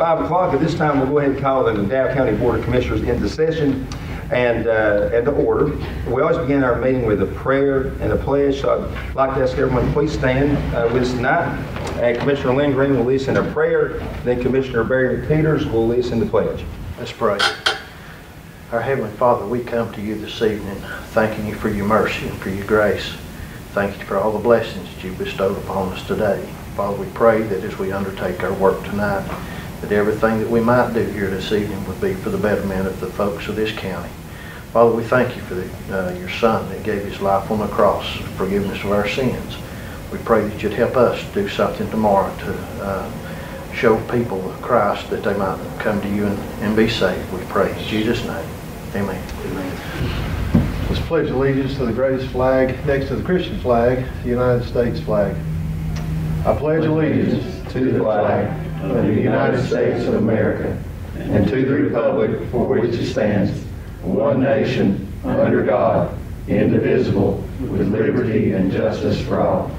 It's 5 o'clock. At this time, we'll go ahead and call the Dow County Board of Commissioners into session and, uh, and to order. We always begin our meeting with a prayer and a pledge. So I'd like to ask everyone to please stand uh, with us tonight. And Commissioner Lynn Green will lead us in a prayer. Then Commissioner Barry Peters will lead us in the pledge. Let's pray. Our Heavenly Father, we come to you this evening thanking you for your mercy and for your grace. Thank you for all the blessings that you bestowed upon us today. Father, we pray that as we undertake our work tonight, that everything that we might do here this evening would be for the betterment of the folks of this county. Father, we thank you for the, uh, your Son that gave his life on the cross, forgiveness of our sins. We pray that you'd help us do something tomorrow to uh, show people Christ that they might come to you and, and be saved. We pray in Jesus' name. Amen. Let's pledge allegiance to the greatest flag next to the Christian flag, the United States flag. I pledge allegiance to the flag of the United States of America and to the republic for which it stands, one nation, under God, indivisible, with liberty and justice for all.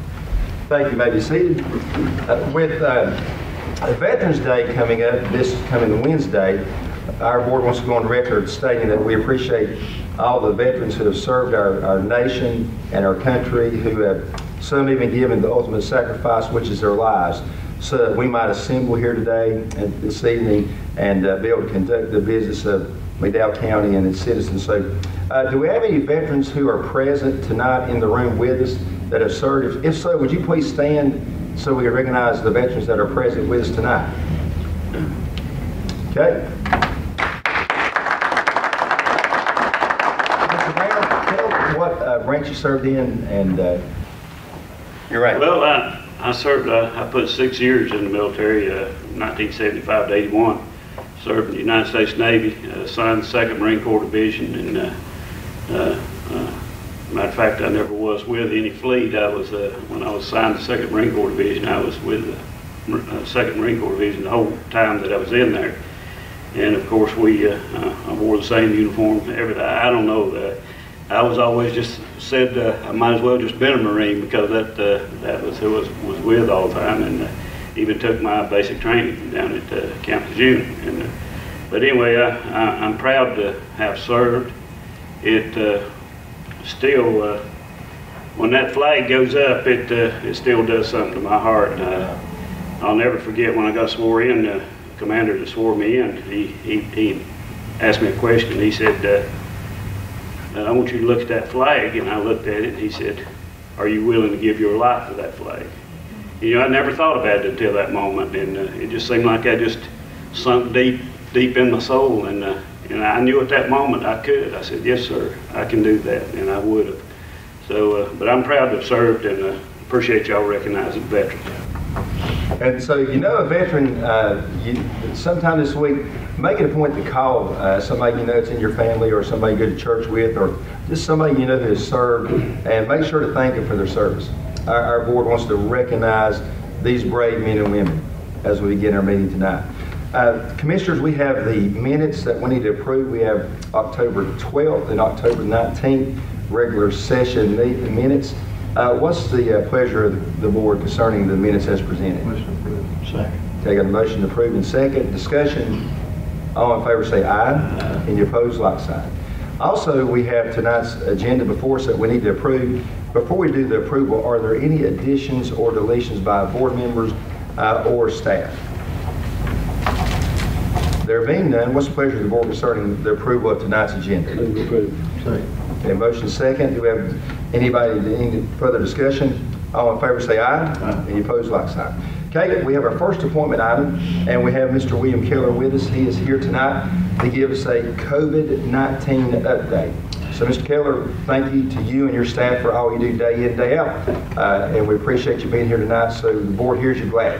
Thank you. May be seated. Uh, With uh, Veterans Day coming up this coming Wednesday, our board wants to go on record stating that we appreciate all the veterans who have served our, our nation and our country, who have some even given the ultimate sacrifice, which is their lives, so that we might assemble here today and this evening and uh, be able to conduct the business of McDowell County and its citizens. So, uh, do we have any veterans who are present tonight in the room with us that have served? If- so, would you please stand so we can recognize the veterans that are present with us tonight? Okay. What uh, branch you served in and uh, you're right. Well, I, served, uh, I put six years in the military, uh, 1975 to 81. Served in the United States Navy, uh, signed the 2nd Marine Corps Division, and uh, uh, matter of fact, I never was with any fleet. I was, when I was signed the 2nd Marine Corps Division, I was with the uh, 2nd Marine Corps Division the whole time that I was in there. And of course, we, I wore the same uniform, everything. I don't know that. I was always just said uh, I might as well just been a Marine because that uh, that was who I was, was with all the time, and uh, even took my basic training down at uh, Camp Lejeune. And but anyway, I, I'm proud to have served. It still when that flag goes up, it it still does something to my heart. I'll never forget when I got swore in. The commander that swore me in, he he, he asked me a question. He said. I want you to look at that flag. And I looked at it and he said, Are you willing to give your life for that flag? You know, I never thought about it until that moment. And uh, it just seemed like I just sunk deep, deep in my soul. And, uh, and I knew at that moment I could. I said, Yes, sir, I can do that. And I would have. So, uh, but I'm proud to have served and uh, appreciate y'all recognizing veterans. And so, you know, a veteran, uh, you, sometime this week, make it a point to call uh, somebody you know that's in your family or somebody you go to church with or just somebody you know who has served and make sure to thank them for their service. Our, our board wants to recognize these brave men and women as we begin our meeting tonight. Uh, commissioners, we have the minutes that we need to approve. We have October 12th and October 19th regular session minutes. Uh, what's the uh, pleasure of the board concerning the minutes as presented? Motion approved. Second. Okay, got a motion to approve and second. Discussion. All in favor say aye. Any opposed, like sign. Also, we have tonight's agenda before us that we need to approve. Before we do the approval, are there any additions or deletions by board members uh, or staff? There being none, what's the pleasure of the board concerning the approval of tonight's agenda? Second. Okay, motion second. Do we have anybody, any further discussion? All in favor say aye. Any opposed, like sign. Okay, we have our first appointment item, and we have Mr. William Kehler with us. He is here tonight to give us a COVID-19 update. So, Mr. Kehler, thank you to you and your staff for all you do day in, day out. Uh, And we appreciate you being here tonight, so the board hears you glad.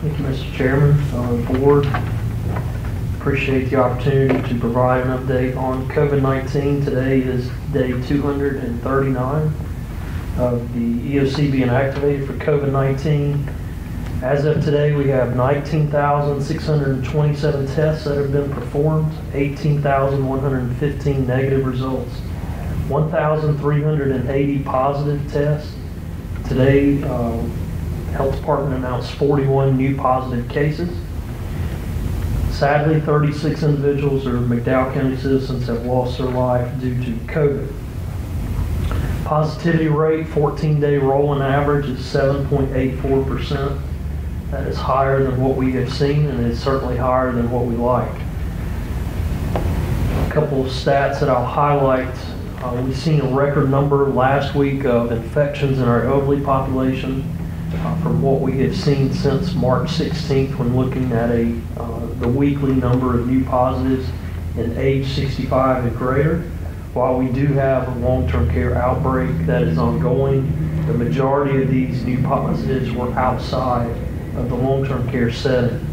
Thank you, Mr. Chairman, uh, Board. Appreciate the opportunity to provide an update on COVID-19. Today is day 239 of the EOC being activated for COVID-19. As of today, we have 19,627 tests that have been performed, 18,115 negative results, 1,380 positive tests. Today, um, Health Department announced 41 new positive cases. Sadly, 36 individuals or McDowell County citizens have lost their life due to COVID. Positivity rate, 14-day rolling average is 7.84%. That is higher than what we have seen and it's certainly higher than what we like. A couple of stats that I'll highlight. Uh, We've seen a record number last week of infections in our elderly population from what we have seen since March 16th when looking at a, uh, the weekly number of new positives in age 65 and greater. While we do have a long-term care outbreak that is ongoing, the majority of these new positives were outside of the long-term care setting.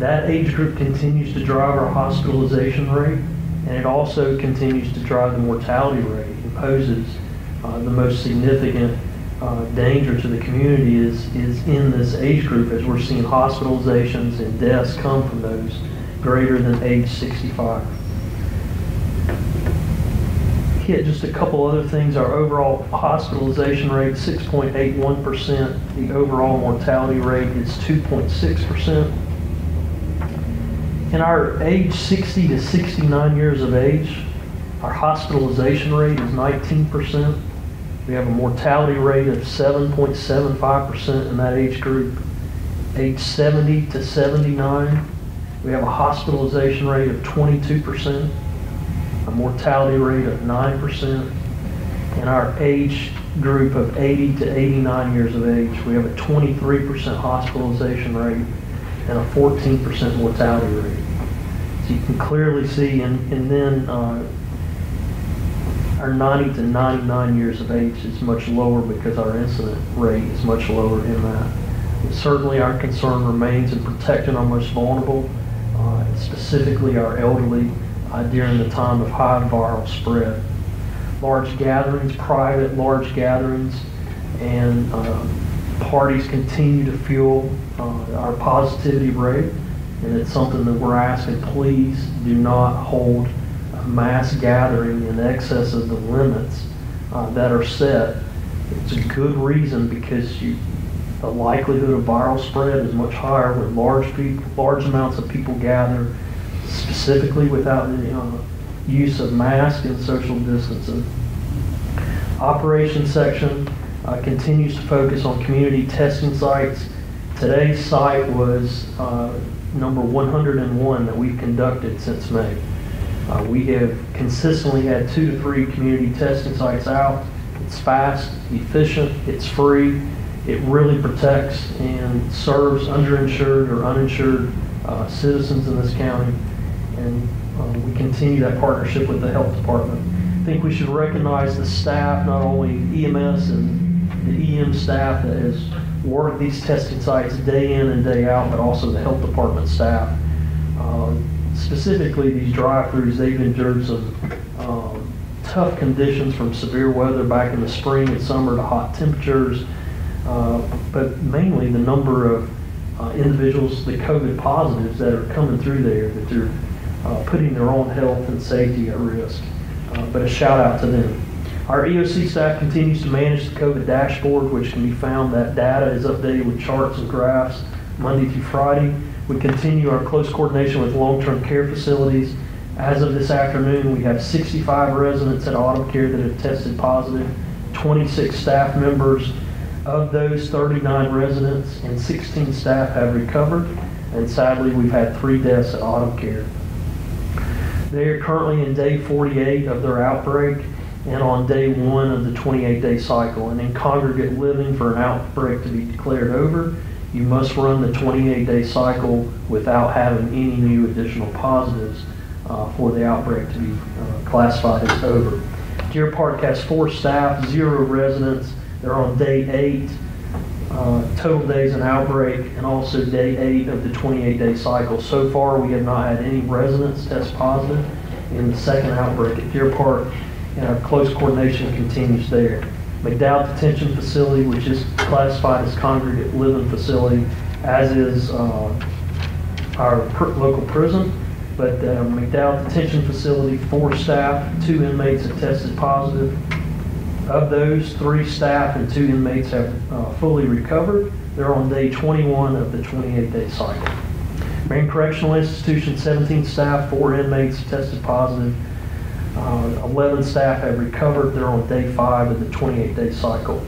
That age group continues to drive our hospitalization rate, and it also continues to drive the mortality rate and poses uh, the most significant uh, danger to the community is, is in this age group as we're seeing hospitalizations and deaths come from those greater than age 65. Hit just a couple other things. Our overall hospitalization rate, 6.81%. The overall mortality rate is 2.6%. In our age 60 to 69 years of age, our hospitalization rate is 19%. We have a mortality rate of 7.75% in that age group. Age 70 to 79, we have a hospitalization rate of 22%, a mortality rate of 9%. In our age group of 80 to 89 years of age, we have a 23% hospitalization rate and a 14% mortality rate. So you can clearly see, and, and then uh, our 90 to 99 years of age is much lower because our incident rate is much lower in that. Certainly, our concern remains in protecting our most vulnerable, uh, specifically our elderly, uh, during the time of high viral spread. Large gatherings, private large gatherings, and uh, parties continue to fuel uh, our positivity rate, and it's something that we're asking, please do not hold mass gathering in excess of the limits uh, that are set. It's a good reason because you, the likelihood of viral spread is much higher when large people, large amounts of people gather, specifically without the uh, use of mask and social distancing. Operations section uh, continues to focus on community testing sites. Today's site was uh, number 101 that we've conducted since May. Uh, we have consistently had two to three community testing sites out. It's fast, efficient, it's free. It really protects and serves underinsured or uninsured uh, citizens in this county. And uh, we continue that partnership with the health department. I think we should recognize the staff, not only EMS and the EM staff that has worked these testing sites day in and day out, but also the health department staff. Uh, specifically, these drive-throughs, they've endured some um, tough conditions from severe weather back in the spring and summer to hot temperatures, uh, but mainly the number of uh, individuals, the COVID positives that are coming through there, that they're uh, putting their own health and safety at risk. Uh, but a shout out to them. Our EOC staff continues to manage the COVID dashboard, which can be found, that data is updated with charts and graphs Monday through Friday. We continue our close coordination with long-term care facilities. As of this afternoon, we have 65 residents at Autumn Care that have tested positive, 26 staff members. Of those, 39 residents and 16 staff have recovered, and sadly, we've had three deaths at Autumn Care. They are currently in day 48 of their outbreak and on day one of the 28-day cycle. And in congregate living, for an outbreak to be declared over, you must run the 28-day cycle without having any new additional positives uh, for the outbreak to be uh, classified as over. Deer Park has four staff, zero residents. They're on day eight, uh, total days in outbreak, and also day eight of the 28-day cycle. So far, we have not had any residents test positive in the second outbreak at Deer Park, and our close coordination continues there. McDowell Detention Facility, which is classified as congregate living facility, as is uh, our pr- local prison. But uh, McDowell Detention Facility, four staff, two inmates have tested positive. Of those, three staff and two inmates have uh, fully recovered. They're on day 21 of the 28-day cycle. Marion Correctional Institution, 17 staff, four inmates tested positive. Uh, 11 staff have recovered. They're on day five of the 28-day cycle.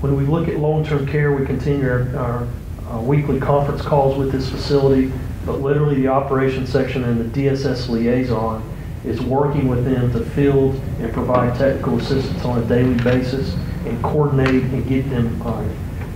When we look at long-term care, we continue our, our uh, weekly conference calls with this facility, but literally the operations section and the DSS liaison is working with them to field and provide technical assistance on a daily basis and coordinate and get them uh,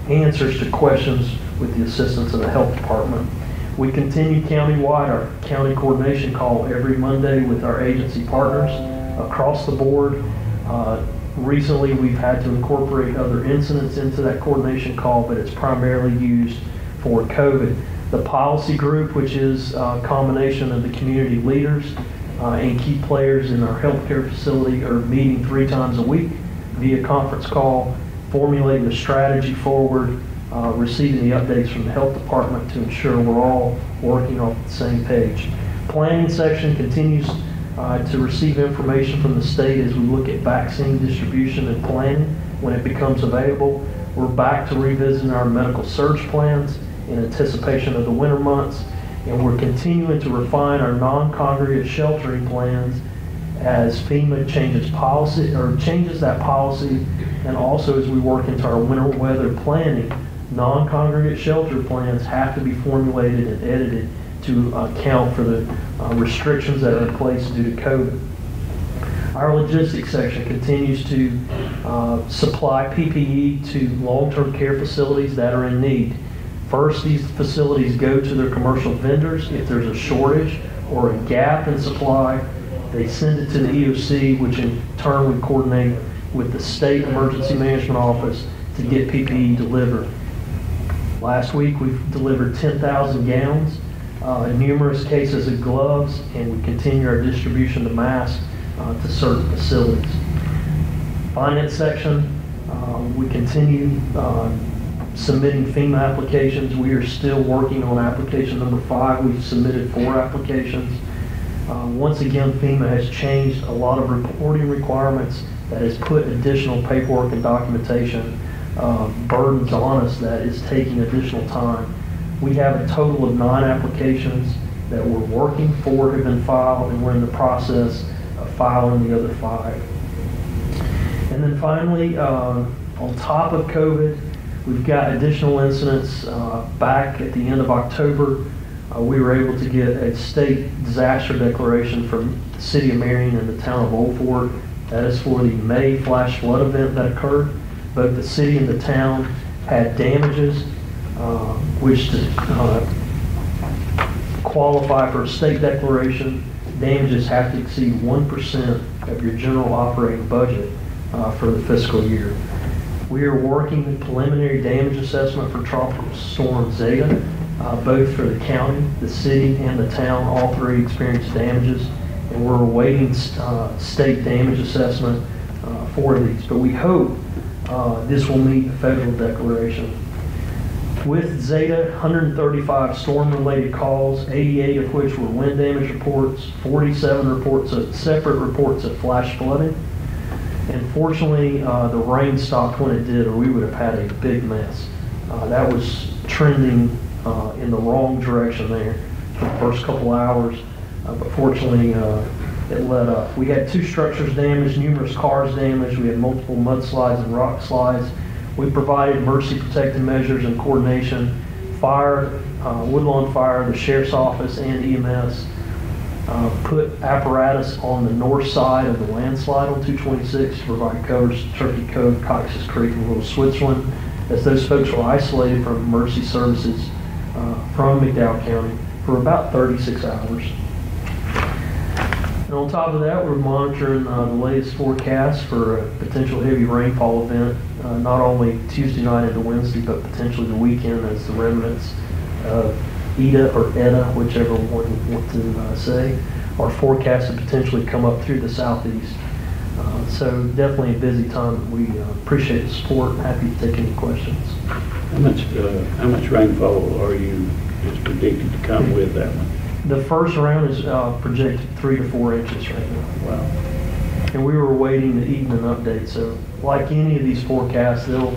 answers to questions with the assistance of the health department. We continue countywide our county coordination call every Monday with our agency partners across the board. Uh, Recently, we've had to incorporate other incidents into that coordination call, but it's primarily used for COVID. The policy group, which is a combination of the community leaders uh, and key players in our healthcare facility, are meeting three times a week via conference call, formulating a strategy forward, uh, receiving the updates from the health department to ensure we're all working off the same page. Planning section continues uh, to receive information from the state as we look at vaccine distribution and planning when it becomes available. We're back to revisiting our medical surge plans in anticipation of the winter months, and we're continuing to refine our non-congregate sheltering plans as FEMA changes policy, or changes that policy, and also as we work into our winter weather planning, non-congregate shelter plans have to be formulated and edited to account for the uh, restrictions that are in place due to COVID. Our logistics section continues to uh, supply PPE to long-term care facilities that are in need. First, these facilities go to their commercial vendors. If there's a shortage or a gap in supply, they send it to the EOC, which in turn would coordinate with the State Emergency Management Office to get PPE delivered. Last week, we delivered 10,000 gowns, uh, numerous cases of gloves, and we continue our distribution of masks uh, to certain facilities. Finance section, uh, we continue uh, submitting FEMA applications. We are still working on application number five. We've submitted four applications. Uh, Once again, FEMA has changed a lot of reporting requirements that has put additional paperwork and documentation uh, burdens on us that is taking additional time. We have a total of nine applications that we're working for have been filed, and we're in the process of filing the other five. And then finally, uh, on top of COVID, we've got additional incidents. Uh, Back at the end of October, uh, we were able to get a state disaster declaration from the city of Marion and the town of Old Fort. That is for the May flash flood event that occurred. Both the city and the town had damages, uh, which to uh, qualify for a state declaration, damages have to exceed 1% of your general operating budget uh, for the fiscal year. We are working the preliminary damage assessment for Tropical Storm Zeta, uh, both for the county, the city, and the town. All three experienced damages, and we're awaiting uh, state damage assessment uh, for these. But we hope uh, this will meet the federal declaration. With Zeta, 135 storm-related calls, 88 of which were wind damage reports, 47 reports of, separate reports of flash flooding. And fortunately, uh, the rain stopped when it did, or we would have had a big mess. Uh, that was trending uh, in the wrong direction there for the first couple hours, uh, but fortunately, it let up. We had two structures damaged, numerous cars damaged. We had multiple mudslides and rock slides. We provided emergency protective measures and coordination. Fire, uh, Woodlawn Fire, the Sheriff's Office, and EMS uh, put apparatus on the north side of the landslide on 226 to provide coverage to Turkey Cove, Cox's Creek, and Little Switzerland, as those folks were isolated from emergency services uh, from McDowell County for about 36 hours. And on top of that, we're monitoring uh, the latest forecast for a potential heavy rainfall event, uh, not only Tuesday night into Wednesday, but potentially the weekend as the remnants of Ida or Eta, whichever one you want to uh, say, are forecast to potentially come up through the southeast. Uh, So definitely a busy time. We uh, appreciate the support. Happy to take any questions. How much, uh, how much rainfall are you, is predicted to come with that one? The first round is uh, projected three to four inches right now. Wow. And we were waiting the evening update, so like any of these forecasts, they'll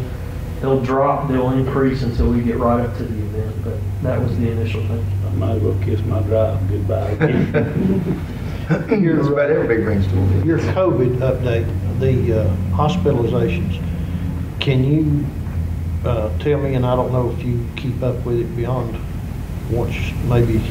they'll drop, they'll increase until we get right up to the event, but that was the initial thing. I might as well kiss my drive goodbye again. That's about every big rainstorm. Your COVID update, the uh, hospitalizations, can you uh, tell me, and I don't know if you keep up with it beyond once maybe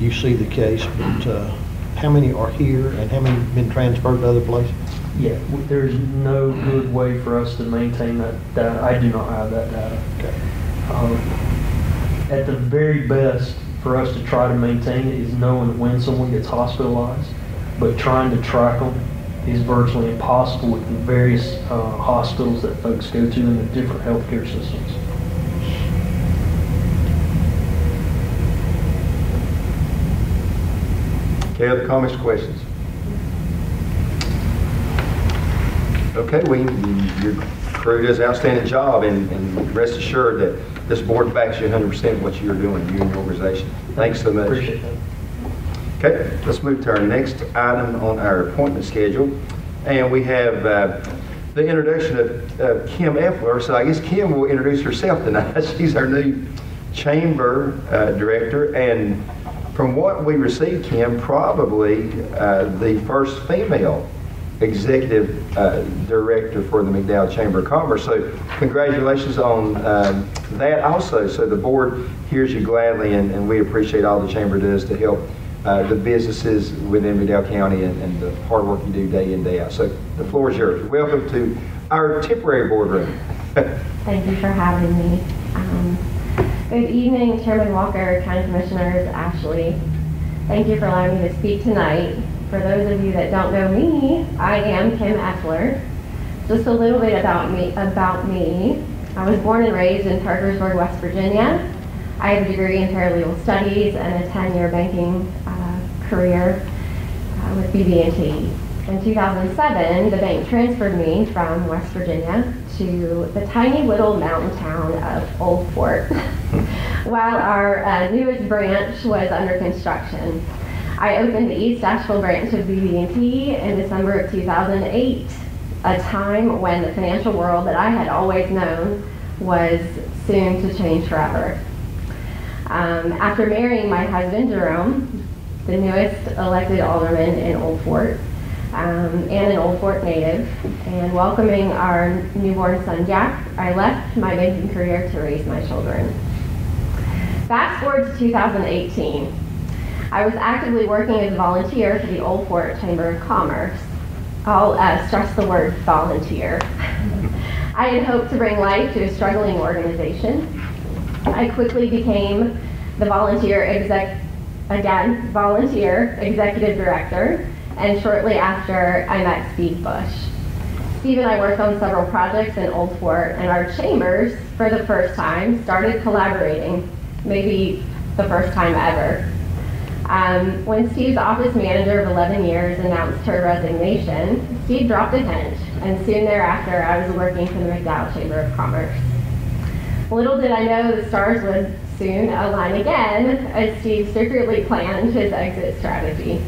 you see the case, but uh, how many are here and how many been transferred to other places? Yeah, there's no good way for us to maintain that data. I do not have that data. Okay. Um, At the very best, for us to try to maintain it is knowing when someone gets hospitalized, but trying to track them is virtually impossible with the various uh, hospitals that folks go to in the different healthcare systems. Okay, other comments, or questions? Okay, we, your crew does an outstanding job, and, and rest assured that this board backs you 100% what you're doing, you and your organization. Thanks so much. Appreciate that. Okay, let's move to our next item on our appointment schedule. And we have uh, the introduction of of Kim Effler. So I guess Kim will introduce herself tonight. She's our new chamber uh, director. And from what we received, Kim, probably uh, the first female executive uh, director for the McDowell Chamber of Commerce. So congratulations on um, that also. So the board hears you gladly, and, and we appreciate all the chamber does to help uh, the businesses within McDowell County and, and the hard work you do day in, day out. So the floor is yours. Welcome to our temporary boardroom. Thank you for having me. Um, Good evening, Chairman Walker, County Commissioners, Ashley. Thank you for allowing me to speak tonight. For those of you that don't know me, I am Kim Effler. Just a little bit about me. About me. I was born and raised in Parkersburg, West Virginia. I have a degree in paralegal studies and a 10-year banking uh, career uh, with BB&T. In 2007, the bank transferred me from West Virginia to the tiny little mountain town of Old Fort, while our uh, newest branch was under construction. I opened the East Asheville branch of BB&T in December of 2008, a time when the financial world that I had always known was soon to change forever. Um, after marrying my husband Jerome, the newest elected alderman in Old Fort, um, and an Old Fort native, and welcoming our newborn son Jack, I left my banking career to raise my children. Fast forward to 2018. I was actively working as a volunteer for the Old Fort Chamber of Commerce. I'll uh, stress the word volunteer. I had hoped to bring life to a struggling organization. I quickly became the volunteer exec, again, volunteer executive director, and shortly after, I met Steve Bush. Steve and I worked on several projects in Old Fort, and our chambers, for the first time, started collaborating, maybe the first time ever. Um, when Steve's office manager of 11 years announced her resignation, Steve dropped a hint, and soon thereafter, I was working for the McDowell Chamber of Commerce. Little did I know the stars would soon align again as Steve secretly planned his exit strategy.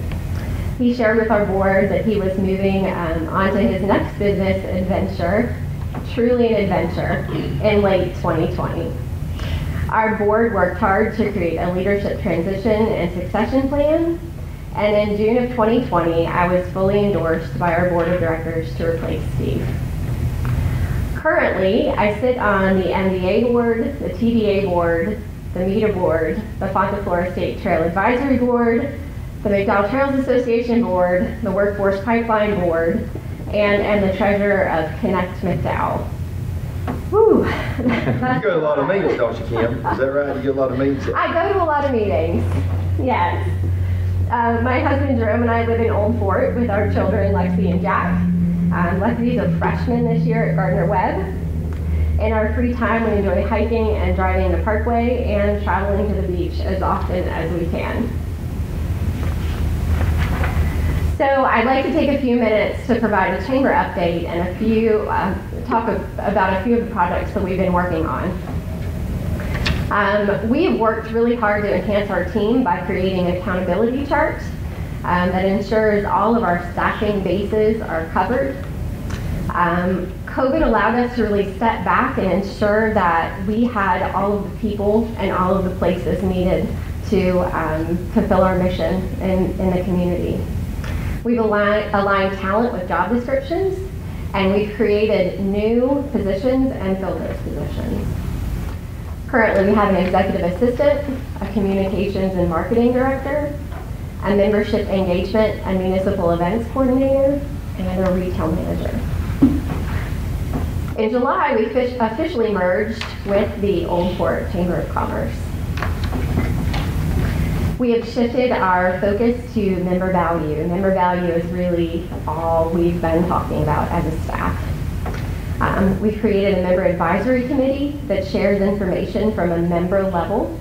He shared with our board that he was moving um, on to his next business adventure, truly an adventure, in late 2020. Our board worked hard to create a leadership transition and succession plan, and in June of 2020, I was fully endorsed by our board of directors to replace Steve. Currently, I sit on the MDA board, the TDA board, the META board, the Fonta Flora State Trail Advisory Board, the McDowell Trails Association Board, the Workforce Pipeline Board, and am the treasurer of Connect McDowell. Whew. You go to a lot of meetings, don't you, Kim? Is that right? You go to a lot of meetings? I go to a lot of meetings, yes. Uh, my husband Jerome and I live in Old Fort with our children Lexi and Jack. Um, Lexi's a freshman this year at Gardner Webb. In our free time, we enjoy hiking and driving the parkway and traveling to the beach as often as we can. So I'd like to take a few minutes to provide a chamber update and a few, uh, talk of, about a few of the projects that we've been working on. Um, we have worked really hard to enhance our team by creating accountability chart um, that ensures all of our staffing bases are covered. Um, COVID allowed us to really step back and ensure that we had all of the people and all of the places needed to um, fulfill our mission in, in the community. We've aligned, aligned talent with job descriptions, and we've created new positions and filled those positions. Currently, we have an executive assistant, a communications and marketing director, a membership engagement and municipal events coordinator, and a retail manager. In July, we officially merged with the Old Fort Chamber of Commerce. We have shifted our focus to member value. Member value is really all we've been talking about as a staff. Um, We've created a member advisory committee that shares information from a member level.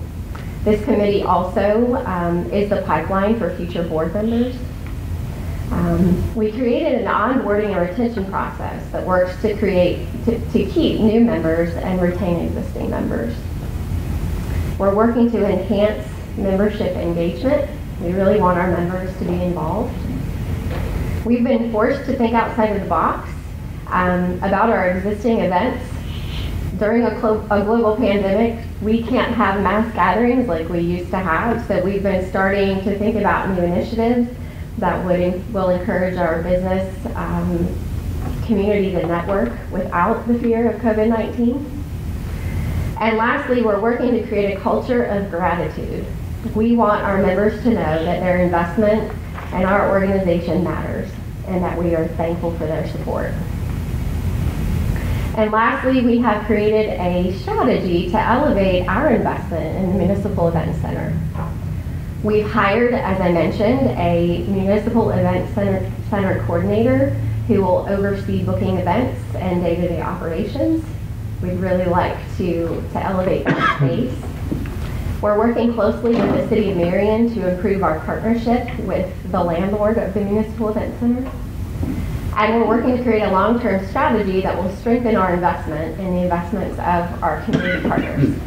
This committee also um, is the pipeline for future board members. Um, We created an onboarding and retention process that works to create, to to keep new members and retain existing members. We're working to enhance membership engagement. We really want our members to be involved. We've been forced to think outside of the box um, about our existing events. During a, a global pandemic, we can't have mass gatherings like we used to have, so we've been starting to think about new initiatives that would will encourage our business um, community to network without the fear of COVID-19. And lastly, we're working to create a culture of gratitude. We want our members to know that their investment in our organization matters and that we are thankful for their support. And lastly, we have created a strategy to elevate our investment in the Municipal Event Center. We've hired, as I mentioned, a Municipal Event Center, Center Coordinator who will oversee booking events and day-to-day operations. We'd really like to, to elevate that space. We're working closely with the City of Marion to improve our partnership with the landlord of the Municipal Event Center. And we're working to create a long-term strategy that will strengthen our investment in the investments of our community partners.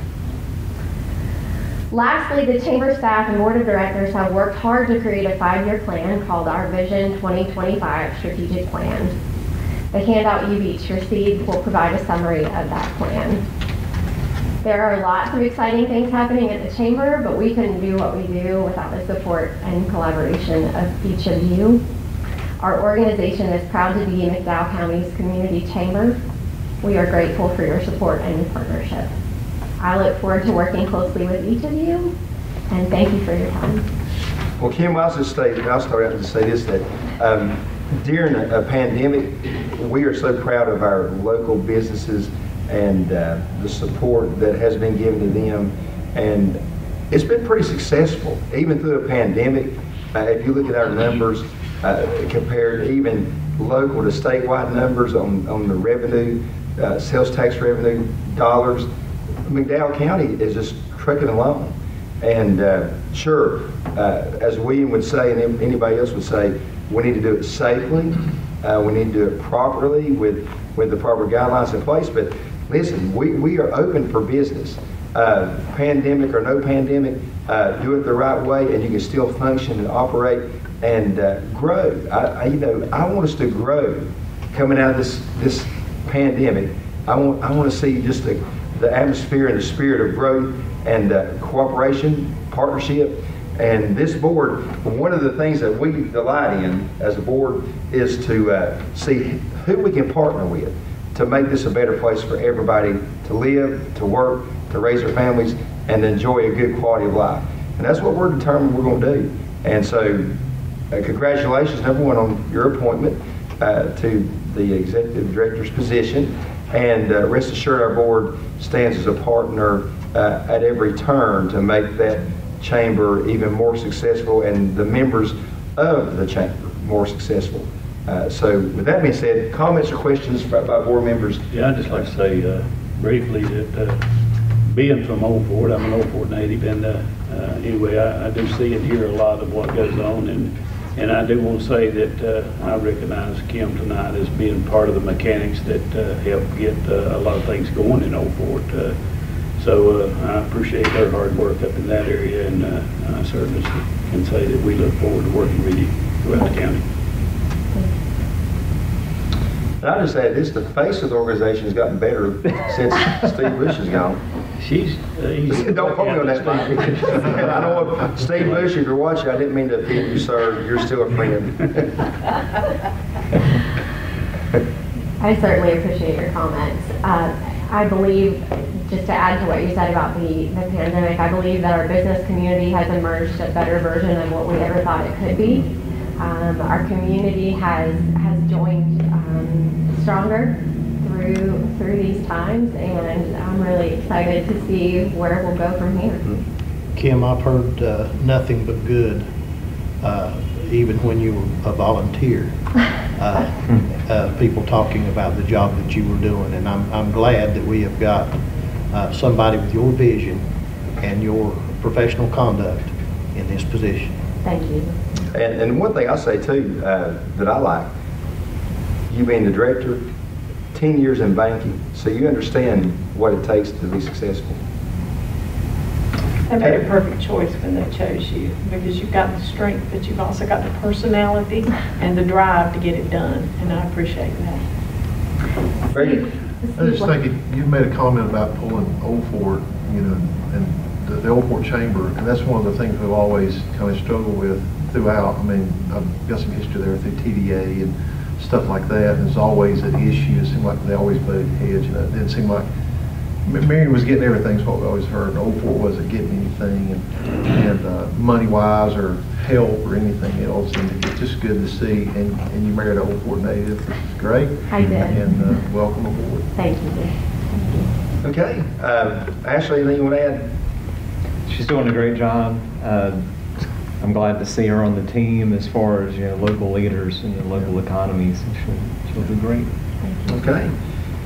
Lastly, the chamber staff and board of directors have worked hard to create a five-year plan called our Vision 2025 Strategic Plan. The handout you've each received will provide a summary of that plan. There are lots of exciting things happening at the chamber, but we couldn't do what we do without the support and collaboration of each of you. Our organization is proud to be McDowell County's community chamber. We are grateful for your support and partnership. I look forward to working closely with each of you, and thank you for your time. Well, Kim, I'll just say, I'll start out to say this, that um, during a a pandemic, we are so proud of our local businesses and uh, the support that has been given to them. And it's been pretty successful, even through a pandemic. Uh, If you look at our numbers, uh, compared even local to statewide numbers on, on the revenue, uh, sales tax revenue dollars, McDowell County is just trucking along. And uh, sure, uh, as William would say, and anybody else would say, we need to do it safely. We need to do it properly with, with the proper guidelines in place. But listen, we, we are open for business. Uh, pandemic or no pandemic, uh, do it the right way, and you can still function and operate and uh, grow. I, I, you know, I want us to grow coming out of this this pandemic. I want I want to see just the, the atmosphere and the spirit of growth and uh, cooperation, partnership. And this board, one of the things that we delight in as a board is to uh, see who we can partner with to make this a better place for everybody to live, to work, to raise their families, and enjoy a good quality of life. And that's what we're determined we're going to do. And so, uh, congratulations, number one, on your appointment uh, to the executive director's position. And uh, rest assured, our board stands as a partner uh, at every turn to make that chamber even more successful and the members of the chamber more successful. Uh, so, with that being said, comments or questions by, by board members? Yeah, I'd just like to say uh, briefly that uh, being from Old Fort, I'm an Old Fort native, and uh, uh, anyway, I I do see and hear a lot of what goes on, and and I do want to say that I recognize Kim tonight as being part of the mechanics that helped get a lot of things going in Old Fort. So I appreciate her hard work up in that area, and I certainly can say that we look forward to working with you throughout the county. And I just say this, the face of the organization has gotten better since Steve Bush is gone. She's. uh, easy. Don't quote me on that, Steve. I know, if Steve Bush, if you're watching, I didn't mean to offend you, sir. You're still a friend. I certainly appreciate your comments. Uh, I believe, just to add to what you said about the, the pandemic, I believe that our business community has emerged a better version of what we ever thought it could be. Um, Our community has, has joined um, stronger through, through these times, and I'm really excited to see where we'll go from here. Kim, I've heard uh, nothing but good, uh, even when you were a volunteer. uh, uh, People talking about the job that you were doing, and I'm, I'm glad that we have got uh, somebody with your vision and your professional conduct in this position. Thank you. And, and one thing I say too, uh, that I like, you being the director, 10 years in banking, so you understand what it takes to be successful. They made a perfect choice when they chose you, because you've got the strength, but you've also got the personality and the drive to get it done, and I appreciate that. Very. I just think it- you made a comment about pulling Old Fort, you know, and the, the Old Fort Chamber, and that's one of the things we've always kind of struggled with throughout. I mean, I've got some history there through TDA and stuff like that, and there's always an issue. It seemed like they always butted heads, and it didn't seem like, Ma- Marion was getting everything, is what we always heard, and Old Fort wasn't getting anything, and, and, uh, money-wise or help or anything else, and it's just good to see, and, and you married an Old Fort native, which is great. I did. And, uh, welcome aboard. Thank you. Okay, uh, Ashley, anything you want to add? She's doing a great job. Uh, I'm glad to see her on the team as far as, you know, local leaders and the local economies. She'll, she'll do great. Okay.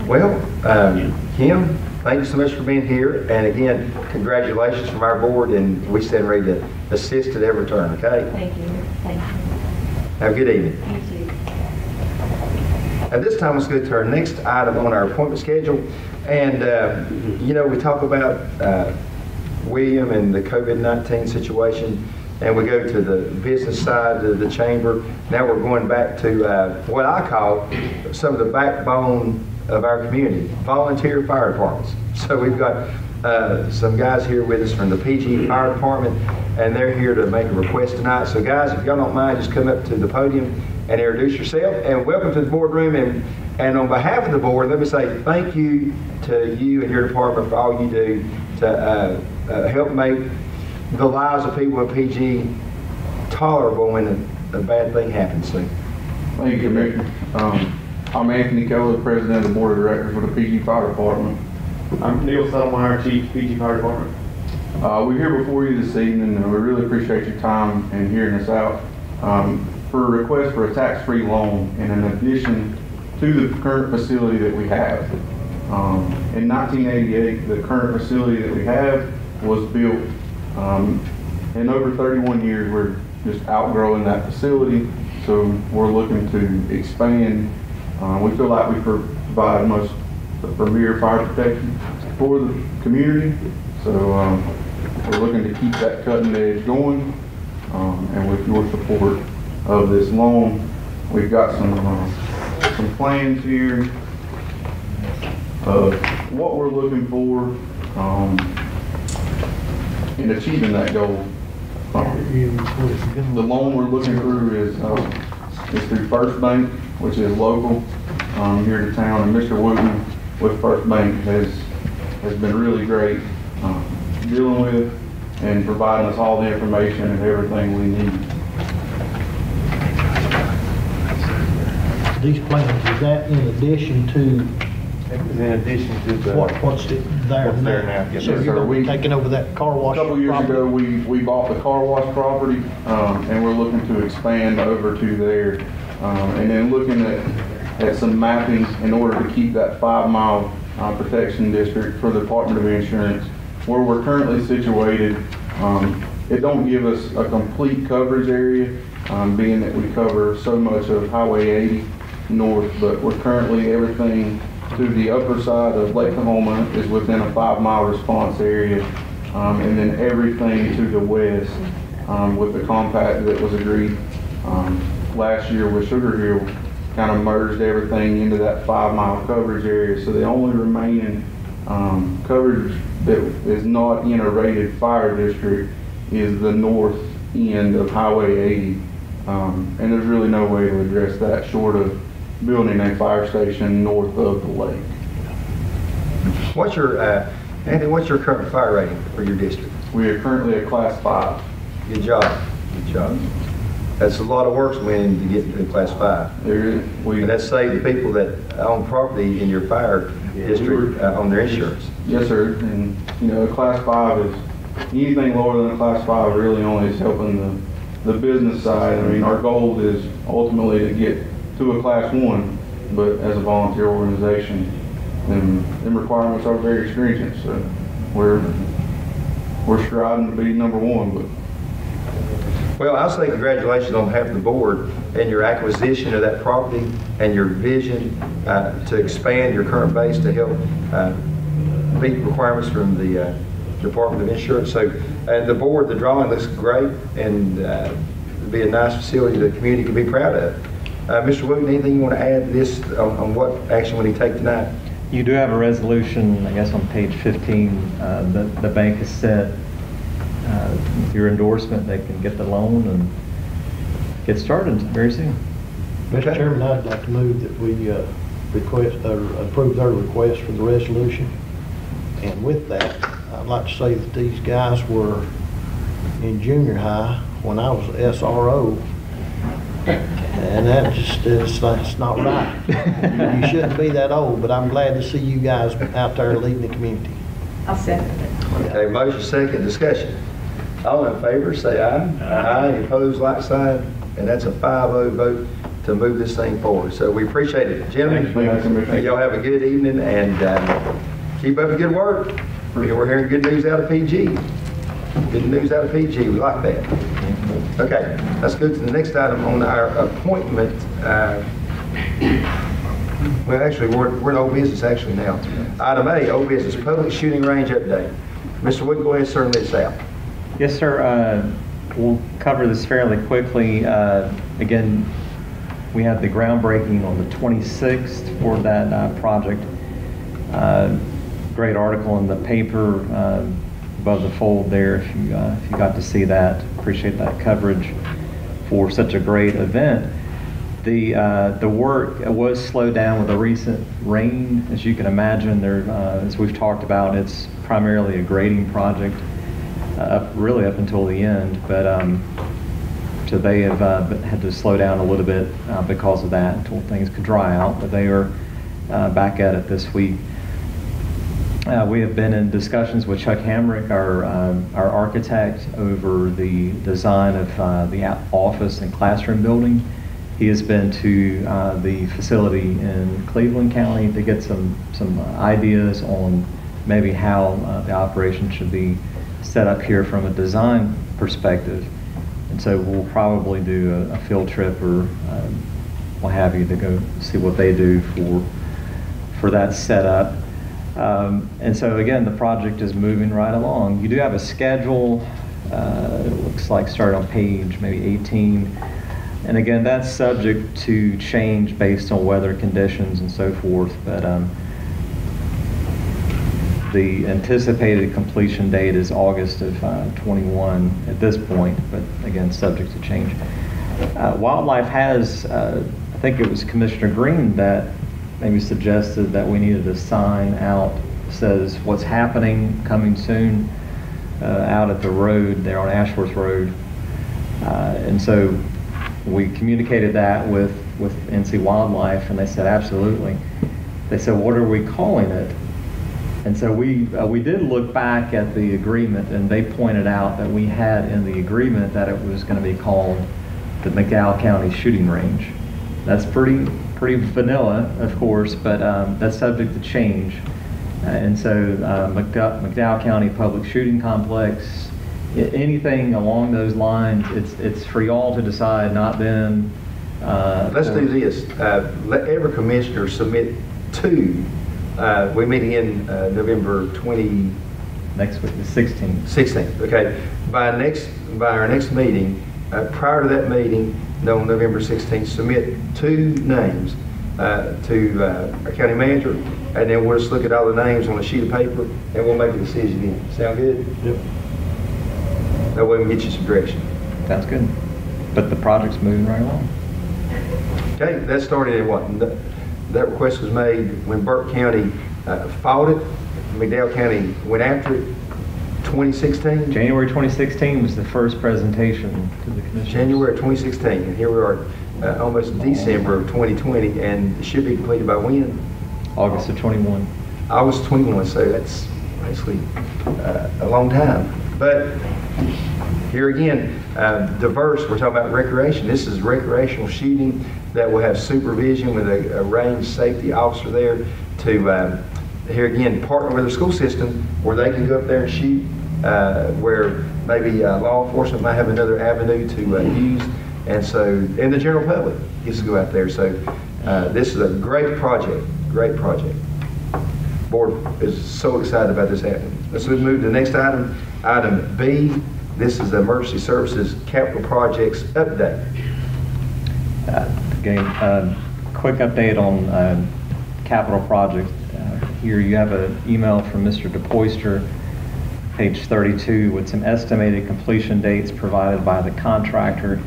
Well, um, Kim, thank you so much for being here. And again, congratulations from our board, and we stand ready to assist at every turn, okay? Thank you. Thank you. Have a good evening. You too. At this time, let's go to our next item on our appointment schedule. And, uh, you know, we talk about uh, William and the COVID-19 situation, and we go to the business side of the chamber. Now we're going back to uh, what I call some of the backbone of our community, volunteer fire departments. So we've got uh, some guys here with us from the PG Fire Department, and they're here to make a request tonight. So guys, if y'all don't mind, just come up to the podium and introduce yourself, and welcome to the boardroom. And, and on behalf of the board, let me say thank you to you and your department for all you do to uh, uh, help make the lives of people in PG tolerable when a, a bad thing happens. So, Thank you, Commissioner. Um, I'm Anthony Killough, President of the Board of Directors for the PG Fire Department. I'm Neil Settlemyre, Chief, PG Fire Department. Uh, We're here before you this evening, and we really appreciate your time and hearing us out um, for a request for a tax-free loan in an addition to the current facility that we have. Um, In 1988, the current facility that we have was built. Um, In over 31 years, we're just outgrowing that facility, so we're looking to expand. Uh, We feel like we provide most the premier fire protection for the community. So um, we're looking to keep that cutting edge going. Um, And with your support of this loan, we've got some, uh, some plans here of what we're looking for um, in achieving that goal. Um, The loan we're looking through is, uh, is through First Bank, which is local, um, here to town, and Mr. Wooten with First Bank has, has been really great, um, dealing with and providing us all the information and everything we need. These plans, is that in addition to In addition to the. what, what's it there What's there now? now, yes, So sir. you're gonna be We- taking over that car A wash couple years property? ago, we, we bought the car wash property, um, and we're looking to expand over to there. Um, and then looking at, at some mapping in order to keep that five mile, uh, protection district for the Department of Insurance. Where we're currently situated, um, it don't give us a complete coverage area, um, being that we cover so much of Highway eighty north, but we're currently, everything to the upper side of Lake Tahoma is within a five mile response area. Um, and then everything to the west, um, with the compact that was agreed, um, last year with Sugar Hill, kind of merged everything into that five mile coverage area. So the only remaining um, coverage that is not in a rated fire district is the north end of Highway 80. Um, and there's really no way to address that short of building a fire station north of the lake. What's your, uh, Anthony, what's your current fire rating for your district? We are currently a class five. Good job, good job. That's a lot of work went into getting to class five. There, we, And that's saved the people that own property in your fire district uh, on their insurance. Yes, sir. And, you know, a class five is, anything lower than a class five really only is helping the, the business side. I mean, our goal is ultimately to get to a class one, but as a volunteer organization, then them requirements are very stringent, so we're, we're striving to be number one, but Well, I'll say congratulations on of the board and your acquisition of that property and your vision uh, to expand your current base to help uh, meet requirements from the uh, Department of Insurance. So, and the board, the drawing looks great and uh, be a nice facility the community can be proud of. Uh, Mr. Wooten, anything you want to add to this on on what action we he take tonight? You do have a resolution, I guess on page 15, uh, the, the bank has said, uh, with your endorsement, they can get the loan and get started very soon. Mr. Okay. Chairman, I'd like to move that we uh, request, or approve their request for the resolution. And with that, I'd like to say that these guys were in junior high when I was SRO. And that just, is that's not right. You shouldn't be that old, but I'm glad to see you guys out there leading the community. I'll second it. Okay, motion second, discussion. All in favor, say aye. Aye. Opposed, like sign, and that's a 5-0 vote to move this thing forward. So we appreciate it. Gentlemen, Thank you, Commissioner. uh, y'all have a good evening and uh, keep up the good work. We're hearing good news out of PG. Good news out of PG, we like that. Okay, let's go to the next item on our appointment. uh, Well, actually, we're, we're in old business actually now. Item A, old business, public shooting range update. Mr. Wood, go ahead and serve this out. Yes, sir. Uh, We'll cover this fairly quickly. Uh, Again, we have the groundbreaking on the 26th for that uh, project. Uh, Great article in the paper uh, above the fold there, if you, uh, if you got to see that. Appreciate that coverage for such a great event. The, uh, the work was slowed down with the recent rain, as you can imagine. There, uh, as we've talked about, it's primarily a grading project, uh, up, really up until the end. But um, so they have uh, had to slow down a little bit uh, because of that until things could dry out. But they are back at it this week. Uh, We have been in discussions with Chuck Hamrick, our, um, our architect, over the design of uh, the office and classroom building. He has been to uh, the facility in Cleveland County to get some, some ideas on maybe how uh, the operation should be set up here from a design perspective. And so we'll probably do a, a field trip or um, what have you to go see what they do for, for that setup. Um, And so again, the project is moving right along. You do have a schedule, uh, it looks like start on page maybe 18. And again, that's subject to change based on weather conditions and so forth, but um, the anticipated completion date is August of uh, 21 at this point, but again, subject to change. Uh, Wildlife has, uh, I think it was Commissioner Green that maybe suggested that we needed a sign out, says what's happening, coming soon, uh, out at the road there on Ashworth Road. Uh, And so we communicated that with, with NC Wildlife, and they said, absolutely. They said, what are we calling it? And so we, uh, we did look back at the agreement, and they pointed out that we had in the agreement that it was going to be called the McDowell County Shooting Range. That's pretty, pretty vanilla, of course, but um, that's subject to change. Uh, And so uh, McDowell, McDowell County Public Shooting Complex, anything along those lines, it's, it's for y'all to decide, not them. uh, Let's do this. Uh, Let every commissioner submit two. Uh, We're meeting in uh, November 20, Next week, the 16th. 16th, okay? By next, by our next meeting, uh, prior to that meeting, on November 16th, submit two names uh, to uh, our county manager, and then we'll just look at all the names on a sheet of paper, and we'll make a decision then. Sound good? Yep. That way we can get you some direction. Sounds good. But the project's moving right along. Okay, that started in what? That- That request was made when Burke County uh, fought it, McDowell County went after it, 2016? January 2016 was the first presentation to the commission. January 2016, and here we are, uh, almost December of 2020, and it should be completed by when? August of 21. August 21, so that's basically uh, a long time. But here again, uh, diverse, we're talking about recreation. This is recreational shooting that will have supervision with a a range safety officer there to, uh, here again, partner with the school system where they can go up there and shoot, uh, where maybe uh, law enforcement might have another avenue to uh, use. And so, and the general public gets to go out there. So uh, this is a great project, great project board is so excited about this happening. Let's move to the next item, item B. This is the Emergency Services Capital Projects Update. Again, uh, quick update on uh, capital projects. Here you have an email from Mr. DePoyster, page 32, with some estimated completion dates provided by the contractor.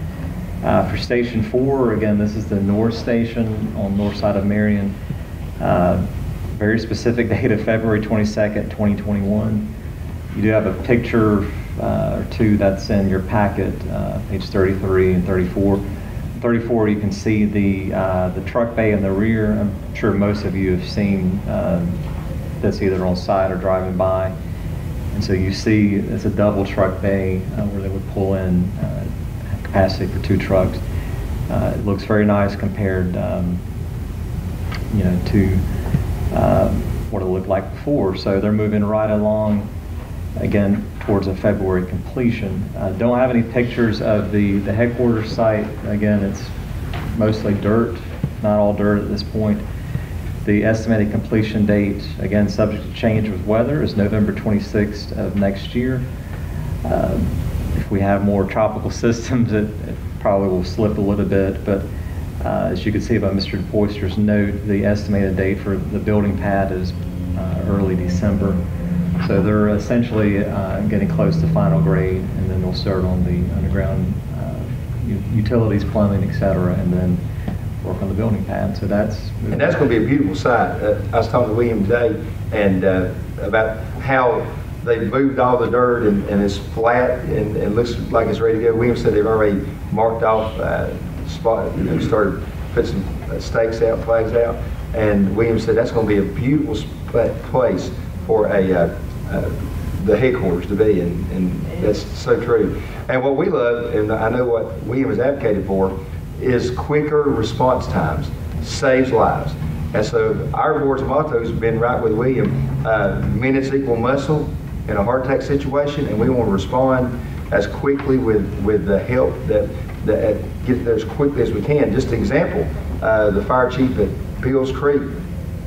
Uh, For Station 4, again, this is the north station on north side of Marion. Uh, Very specific date of February 22nd, 2021. You do have a picture uh, or two that's in your packet, uh, page 33 and 34. 34, you can see the, uh, the truck bay in the rear. I'm sure most of you have seen uh, this either on site or driving by. And so you see it's a double truck bay uh, where they would pull in uh, capacity for two trucks. Uh, It looks very nice compared, um, you know, to um, what it looked like before. So they're moving right along, again, towards a February completion. Uh, Don't have any pictures of the, the headquarters site. Again, it's mostly dirt, not all dirt at this point. The estimated completion date, again, subject to change with weather, is November 26th of next year. Um, If we have more tropical systems, it it probably will slip a little bit, but uh, as you can see by Mr. DePoyster's note, the estimated date for the building pad is uh, early December. So they're essentially uh, getting close to final grade, and then they'll start on the underground uh, utilities, plumbing, et cetera, and then work on the building pad. So that's. And that's going to be a beautiful site. Uh, I was talking to William today and uh, about how they moved all the dirt and, and it's flat and, and looks like it's ready to go. William said they've already marked off uh, spot, you know, started put some uh, stakes out, flags out. And William said that's going to be a beautiful place for a uh, uh, the headquarters to be, and, and that's so true. And what we love, and I know what William has advocated for, is quicker response times, saves lives. And so our board's motto has been right with William, uh, minutes equal muscle in a heart attack situation, and we want to respond as quickly with, with the help that, that get there as quickly as we can. Just an example, uh, the fire chief at Beals Creek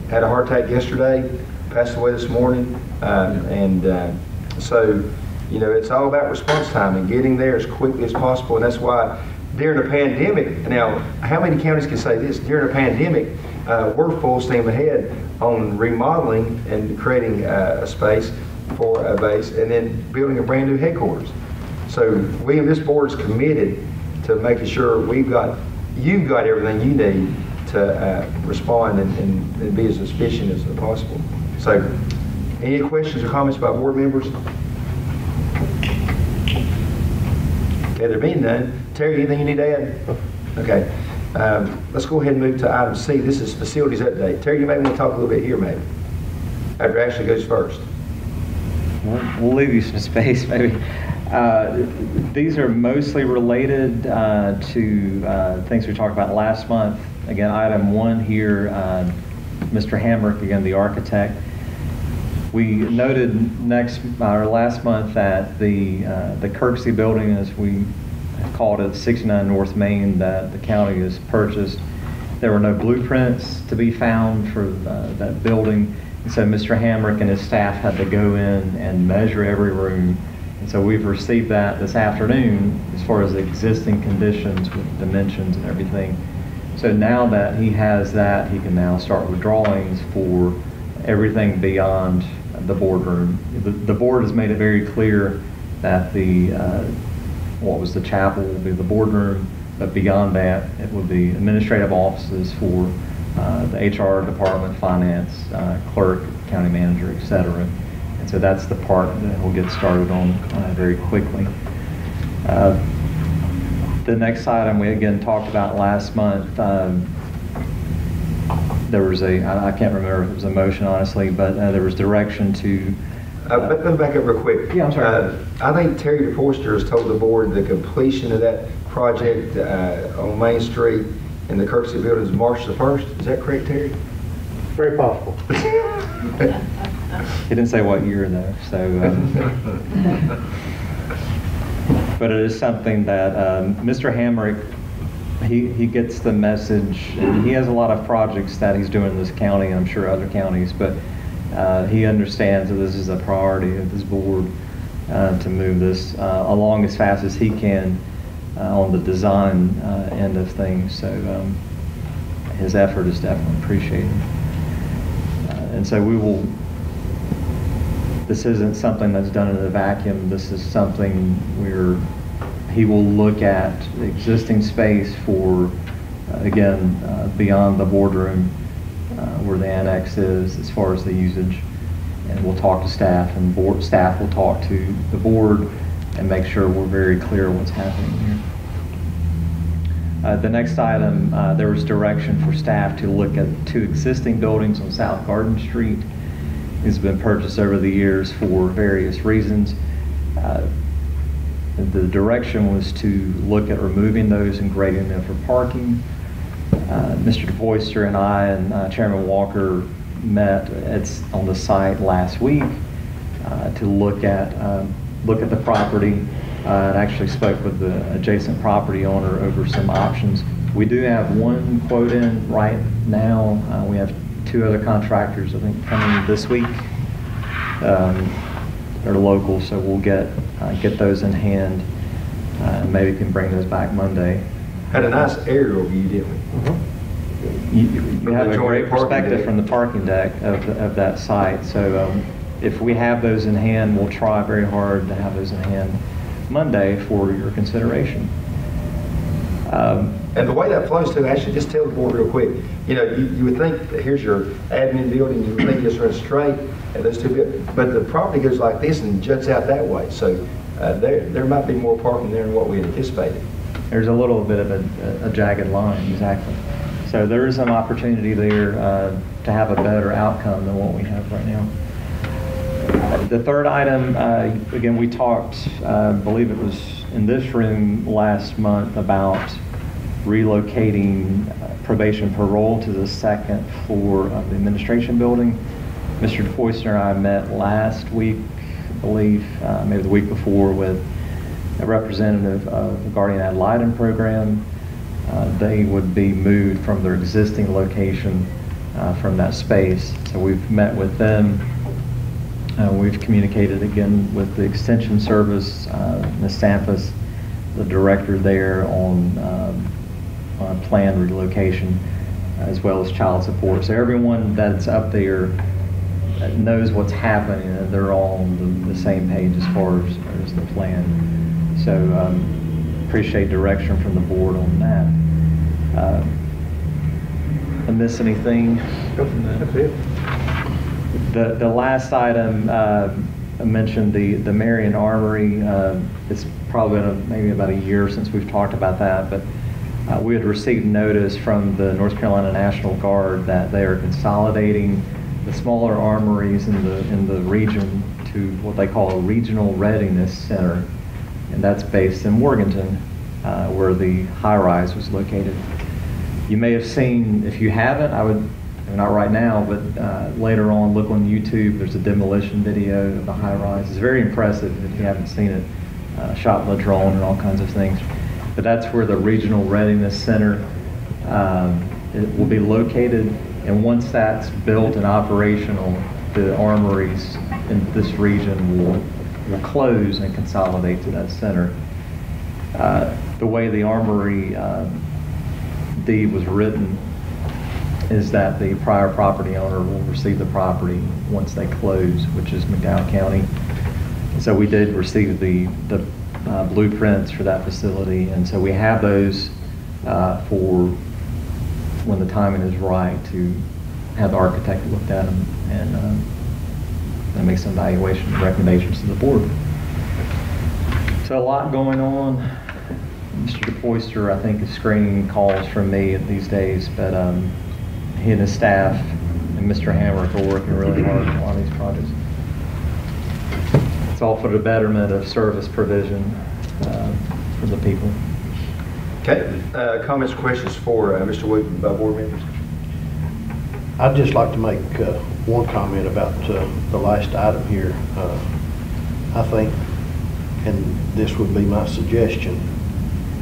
had a heart attack yesterday, passed away this morning, um, and uh, so, you know, it's all about response time and getting there as quickly as possible, and that's why during the pandemic, now, how many counties can say this? During the pandemic, uh, we're full steam ahead on remodeling and creating uh, a space for a base, and then building a brand-new headquarters. So, William, this board's committed to making sure we've got, you've got everything you need to uh, respond and, and, and be as efficient as possible. So, any questions or comments by board members? Okay, there being none, Terry, anything you need to add? Okay, um, let's go ahead and move to item C. This is facilities update. Terry, you may want to talk a little bit here, maybe, after Ashley goes first. We'll we'll leave you some space, maybe. Uh, These are mostly related uh, to uh, things we talked about last month. Again, item one here, uh, Mr. Hamrick, again, the architect. We noted next, or last month that the, uh, the Kirksey building, as we called it, 69 North Main, that the county has purchased. There were no blueprints to be found for uh, that building. And so Mr. Hamrick and his staff had to go in and measure every room And so we've received that this afternoon as far as the existing conditions with dimensions and everything. So now that he has that, he can now start with drawings for everything beyond the boardroom. The, the board has made it very clear that the, uh, what was the chapel will be the boardroom, but beyond that, it would be administrative offices for uh, the HR department, finance, uh, clerk, county manager, etc. And so that's the part that we'll get started on very quickly. Uh, The next item we again talked about last month, um, there was a, I I can't remember if it was a motion honestly, but uh, there was direction to, Uh, Let let me back up real quick. Yeah, I'm sorry. Uh, I think Terry DeForester has told the board the completion of that project uh, on Main Street in the Kirksey Building is March the 1st. Is that correct, Terry? Very possible. he didn't say what year though, so. um, But it is something that um, Mr. Hamrick, he, he gets the message, and he has a lot of projects that he's doing in this county, and I'm sure other counties, but uh, he understands that this is a priority of this board uh, to move this uh, along as fast as he can uh, on the design uh, end of things. So um, his effort is definitely appreciated. Uh, And so we will, this isn't something that's done in a vacuum. This is something where he will look at existing space for, uh, again, uh, beyond the boardroom, uh, where the annex is, as far as the usage. And we'll talk to staff, and board, staff will talk to the board and make sure we're very clear what's happening here. Uh, The next item, uh, there was direction for staff to look at two existing buildings on South Garden Street. It's been purchased over the years for various reasons. Uh, The direction was to look at removing those and grading them for parking. Uh, Mr. DePoyster and I and uh, Chairman Walker met at, on the site last week uh, to look at, um, look at the property. Uh, and actually spoke with the adjacent property owner over some options. We do have one quote in right now. Uh, We have two other contractors, I think, coming this week. Um, They're local, so we'll get, uh, get those in hand. Uh, and Maybe can bring those back Monday. Had a nice aerial view, didn't we? You you have a great perspective from the parking deck of, the- of that site. So um, if we have those in hand, we'll try very hard to have those in hand Monday for your consideration. Um, And the way that flows too, actually, just tell the board real quick, you know, you, you would think, here's your admin building, you would think it's run straight, and those two, but the property goes like this and juts out that way, so, uh, there, there might be more parking there than what we anticipated. There's a little bit of a, a jagged line, exactly. So there is some opportunity there uh, to have a better outcome than what we have right now. The third item, uh, again, we talked, uh, I believe it was in this room last month about relocating uh, probation parole to the second floor of the administration building. Mr. DePoyster and I met last week, I believe, uh, maybe the week before, with a representative of the Guardian Ad Litem program. Uh, They would be moved from their existing location uh, from that space. So we've met with them. Uh, We've communicated again with the Extension Service, uh, Ms. Sampas, the director there on um, on planned relocation, as well as child support. So everyone that's up there knows what's happening, and they're all on the, the same page as far as, as the plan. So, um, appreciate direction from the board on that. Uh, I miss anything? That's it. The, the last item, uh, I mentioned the, the Marion Armory. uh, It's probably been a- maybe about a year since we've talked about that, but uh, we had received notice from the North Carolina National Guard that they are consolidating the smaller armories in the, in the region to what they call a Regional Readiness Center. And that's based in Morganton, uh, where the high-rise was located. You may have seen, if you haven't, I would, not right now, but uh, later on, look on YouTube. There's a demolition video of the high rise. It's very impressive if you haven't seen it. Uh, shot a drone and all kinds of things. But that's where the Regional Readiness Center um, it will be located. And once that's built and operational, the armories in this region will will close and consolidate to that center. Uh, The way the Armory um, deed was written is that the prior property owner will receive the property once they close, which is McDowell County. So we did receive the, the uh, blueprints for that facility, and so we have those uh, for when the timing is right to have the architect look at them and, um, and make some evaluation recommendations to the board. So a lot going on. Mr. DePoyster, I think, is screening calls from me these days, but um, he and his staff and Mr. Hamrick are working really hard on these projects. It's all for the betterment of service provision uh, for the people. Okay, uh, comments, questions for uh, Mr. Wood by board members? I'd just like to make uh, one comment about uh, the last item here. Uh, I think, and this would be my suggestion,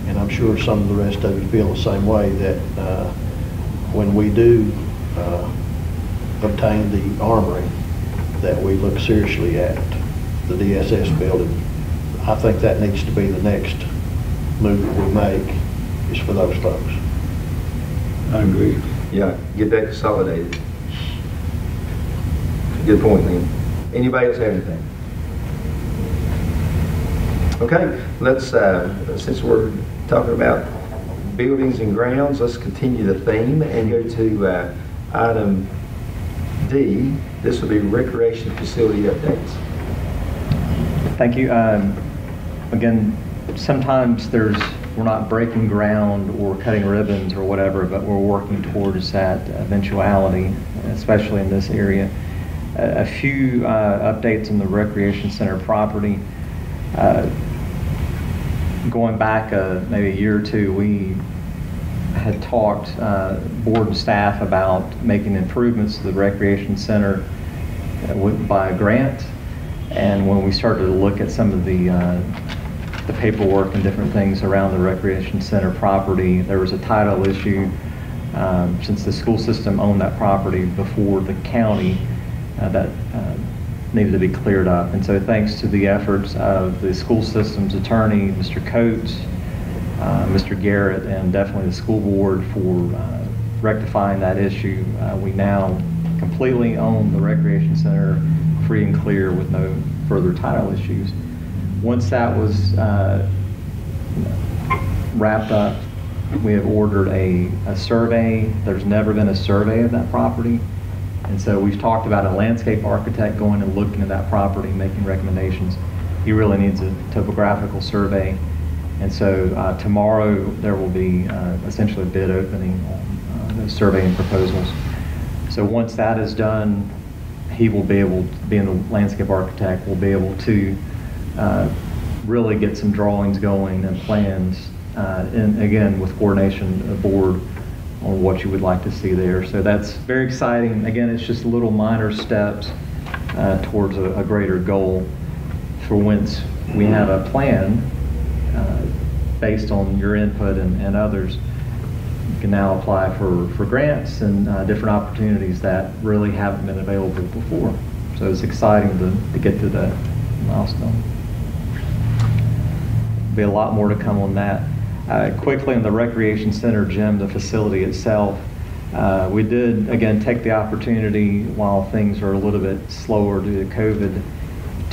and I'm sure some of the rest of you feel the same way, that uh, when we do uh, obtain the armory, that we look seriously at the DSS building. I think that needs to be the next move that we make, is for those folks. I agree. Yeah, get that consolidated. Good point, then. Anybody else have anything? Okay, let's, uh, since we're talking about buildings and grounds, let's continue the theme and go to uh, item D. This will be recreation facility updates. Thank you. Um, Again, sometimes there's, we're not breaking ground or cutting ribbons or whatever, but we're working towards that eventuality, especially in this area. A a few uh, updates on the recreation center property. Uh, Going back uh, maybe a year or two, we had talked, uh, board and staff, about making improvements to the recreation center uh, by a grant. And when we started to look at some of the, uh, the paperwork and different things around the recreation center property, there was a title issue. um, Since the school system owned that property before the county, uh, that uh, needed to be cleared up. And so thanks to the efforts of the school system's attorney, Mr. Coates, uh, Mr. Garrett, and definitely the school board for uh, rectifying that issue. Uh, We now completely own the recreation center, free and clear with no further title issues. Once that was uh, wrapped up, we have ordered a, a survey. There's never been a survey of that property. And so we've talked about a landscape architect going and looking at that property, making recommendations. He really needs a topographical survey. And so uh, tomorrow, there will be uh, essentially a bid opening on uh, surveying proposals. So once that is done, he will be able, being the landscape architect, will be able to uh, really get some drawings going and plans, uh, and again, with coordination aboard on what you would like to see there. So that's very exciting. Again, it's just little minor steps uh, towards a a greater goal for once we have a plan uh, based on your input and and others, you can now apply for, for grants and uh, different opportunities that really haven't been available before. So it's exciting to, to get to that milestone. Be a lot more to come on that. Uh, Quickly, on the recreation center gym, the facility itself, uh, we did, again, take the opportunity while things are a little bit slower due to COVID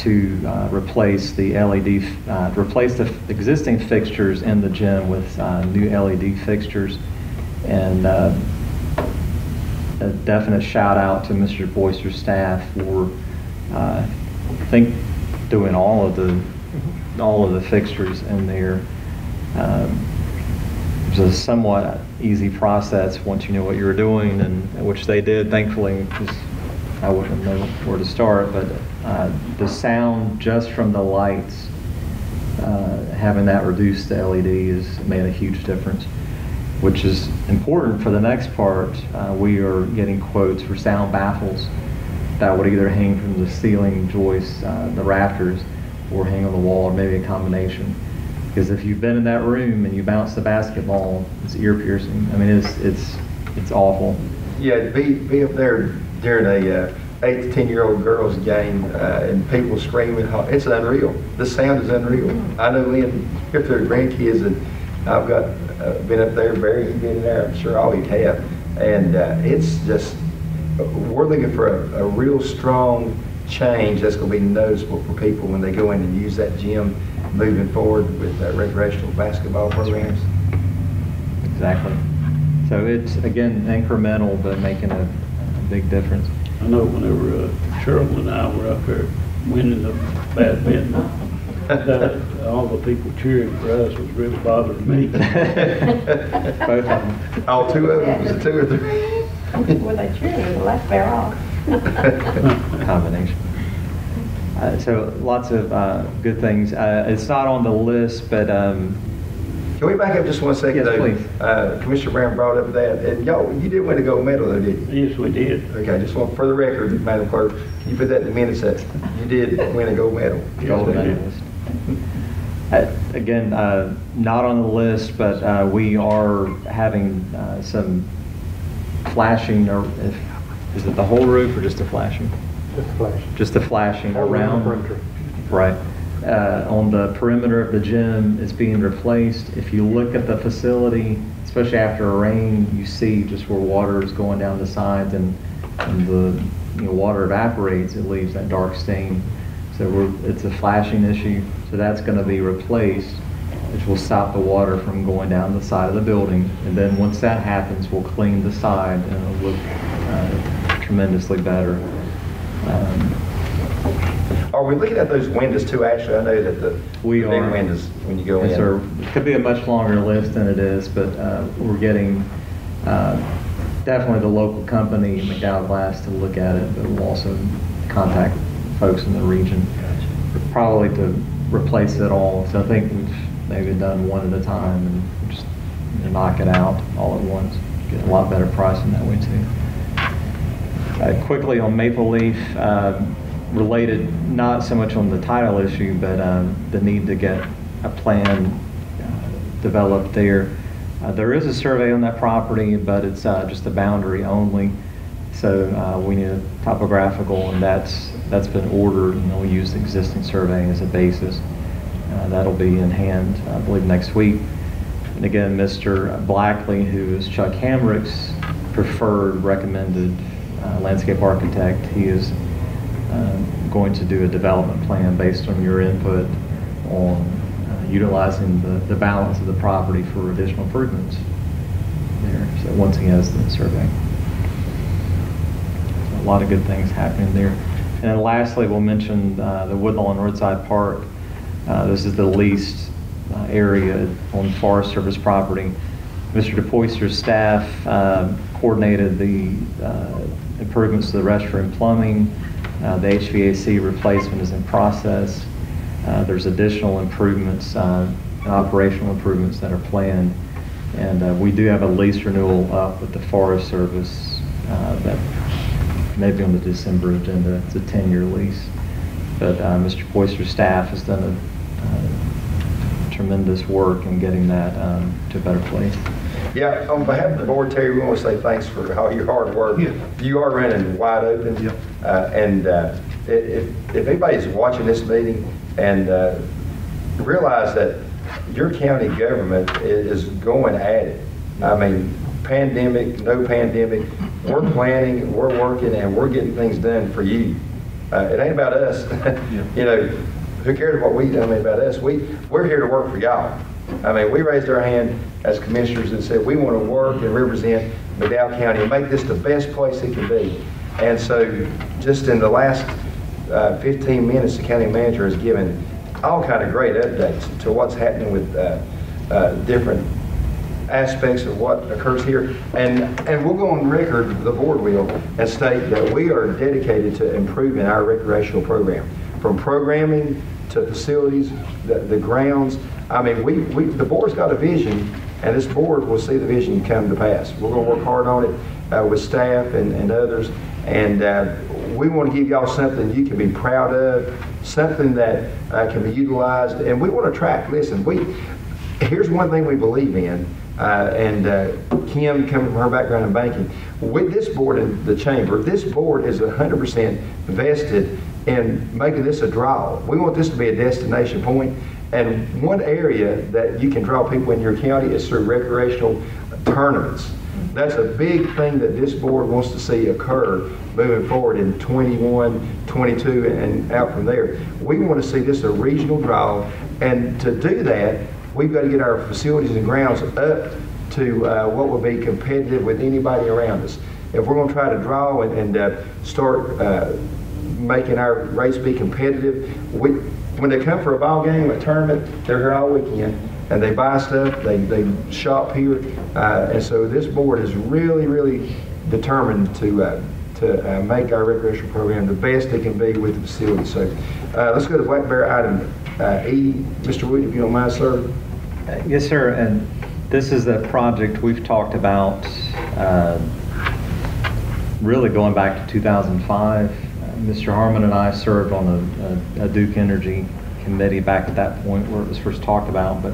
to uh, replace the LED, uh, replace the existing fixtures in the gym with uh, new LED fixtures. And uh, a definite shout out to Mr. Boyster's staff for, I think, doing all of the, all of the fixtures in there. Um, It was a somewhat easy process once you knew what you were doing, and, which they did, thankfully, because I wouldn't know where to start, but uh, the sound just from the lights, uh, having that reduced to LED has made a huge difference, which is important for the next part. Uh, We are getting quotes for sound baffles that would either hang from the ceiling joists, uh, the rafters, or hang on the wall, or maybe a combination. Because if you've been in that room and you bounce the basketball, it's ear piercing. I mean, it's, it's, it's awful. Yeah, be, be up there during a, uh, eight to 10-year-old girls game uh, and people screaming. It's unreal. The sound is unreal. I know Lynn, if they're grandkids, and I've got, uh, been up there, Barry, you've been there, I'm sure all you have. And uh, it's just, we're looking for a, a real strong change that's going to be noticeable for people when they go in and use that gym moving forward with uh, recreational basketball programs. Exactly. So it's, again, incremental, but making a a big difference. I know whenever uh, Cheryl and I were up there winning the badminton, that all the people cheering for us was really bothering me. Both of them. All two of them, was it two or three? Well, they cheered, the last bear off. combination. Uh, So lots of uh, good things. Uh, It's not on the list, but um, Can we back up just one second Yes, though? please. Uh, Commissioner Brown brought up that, and y'all, you did win a gold medal though, didn't you? Yes, we did. Okay, just want, for the record, Madam Clerk, can you put that in the minutes that you did win a gold medal? gold medalist. Uh, Again, uh, not on the list, but uh, we are having uh, some flashing, or if- is it the whole roof or just the flashing? Just a flashing. Just the flashing All around the perimeter. Right. Uh, On the perimeter of the gym is being replaced. If you look at the facility, especially after a rain, you see just where water is going down the sides and and the, you know, water evaporates, it leaves that dark stain. So we're, it's a flashing issue, so that's going to be replaced, which will stop the water from going down the side of the building. And then once that happens, we'll clean the side and it'll look uh, tremendously better. Um, Are we looking at those windows too, actually? I know that the We the big are. windows when you go in. Yes, sir. It could be a much longer list than it is, but uh, we're getting uh, definitely the local company, McDowell Glass, to look at it, but we'll also contact folks in the region, probably to replace it all. So I think we've maybe done one at a time and just knock it out all at once. Get a lot better pricing that way too. Uh, Quickly on Maple Leaf, uh, related not so much on the title issue, but um, the need to get a plan uh, developed there. Uh, There is a survey on that property, but it's just a boundary only. So we need a topographical, and that's, that's been ordered, and we'll use the existing survey as a basis. That'll be in hand, I believe, next week. And again, Mr. Blackley, who is Chuck Hamrick's preferred recommended uh, landscape architect, he is um, going to do a development plan based on your input on uh, utilizing the, the balance of the property for additional improvements there. So once he has the survey. So A lot of good things happening there. And then lastly, we'll mention uh, the Woodlawn Roadside Park. Uh, This is the least uh, area on Forest Service property. Mr. DePoyster's staff uh, coordinated the uh, improvements to the restroom plumbing. Uh, The HVAC replacement is in process. Uh, There's additional improvements, uh, operational improvements that are planned. And uh, we do have a lease renewal up with the Forest Service uh, that may be on the December agenda. It's a 10-year lease. But uh, Mr. Poyster's staff has done a tremendous work in getting that um, to a better place. Yeah, on behalf of the board, Terry, we want to say thanks for all your hard work. Yeah. You are running wide open. Yep. Uh, And uh, if, if anybody's watching this meeting and uh, realize that your county government is going at it. I mean, pandemic, no pandemic, we're planning, we're working, and we're getting things done for you. Uh, It ain't about us. You know, who cares what we do, I mean, about us? We, we're here to work for y'all. I mean, we raised our hand as commissioners and said, we want to work and represent McDowell County and make this the best place it can be. And so, just in the last uh, 15 minutes, the county manager has given all kind of great updates to what's happening with uh, uh, different aspects of what occurs here. And, and we'll go on record, the board will, and state that we are dedicated to improving our recreational program, from programming to facilities, the, the grounds. I mean, we, we, the board's got a vision, and this board will see the vision come to pass. We're gonna work hard on it uh, with staff and, and others, and uh, we want to give y'all something you can be proud of, something that uh, can be utilized, and we want to track, listen, we, here's one thing we believe in, uh, and uh, Kim coming from her background in banking. With this board and the chamber, this board is 100% vested in making this a draw. We want this to be a destination point. point, and one area that you can draw people in your county is through recreational tournaments. That's a big thing that this board wants to see occur moving forward in 21, 22, and out from there. We want to see this a regional draw, and to do that, we've got to get our facilities and grounds up to uh, what will be competitive with anybody around us. If we're going to try to draw and, and uh, start uh, making our race be competitive, we, when they come for a ball game, a tournament, they're here all weekend and they buy stuff, they, they shop here. Uh, and so this board is really, really determined to, uh, to uh, make our recreational program the best it can be with the facility. So uh, let's go to Black Bear item uh, E. Mr. Wood, if you don't mind, sir. Uh, Yes, sir, and this is the project we've talked about, really going back to 2005. Uh, Mr. Harmon and I served on a- a a Duke Energy committee back at that point where it was first talked about, but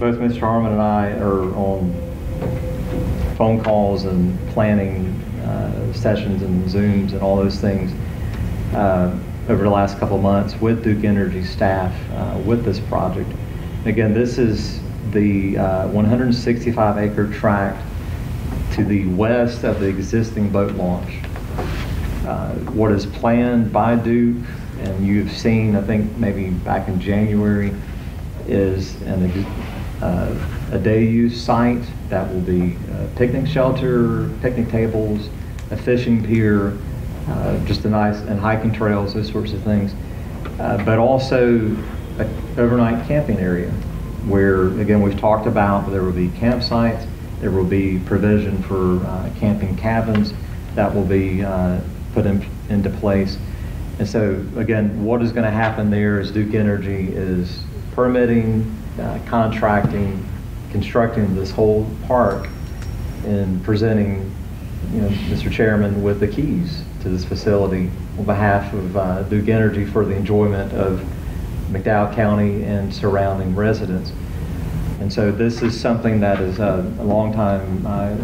both Mr. Harmon and I are on phone calls and planning uh, sessions and Zooms and all those things uh, over the last couple months with Duke Energy staff uh, with this project. Again, this is the 165 acre tract to the west of the existing boat launch. Uh, What is planned by Duke, and you've seen, I think, maybe back in January, is an, uh, a day use site that will be a picnic shelter, picnic tables, a fishing pier, uh, just a nice, and hiking trails, those sorts of things. Uh, But also an overnight camping area where, again, we've talked about, there will be campsites, there will be provision for uh, camping cabins that will be uh, put in, into place. And so, again, what is going to happen there is Duke Energy is permitting, uh, contracting, constructing this whole park and presenting, you know, Mr. Chairman with the keys to this facility on behalf of uh, Duke Energy for the enjoyment of McDowell County and surrounding residents. And so this is something that is a, a long time uh,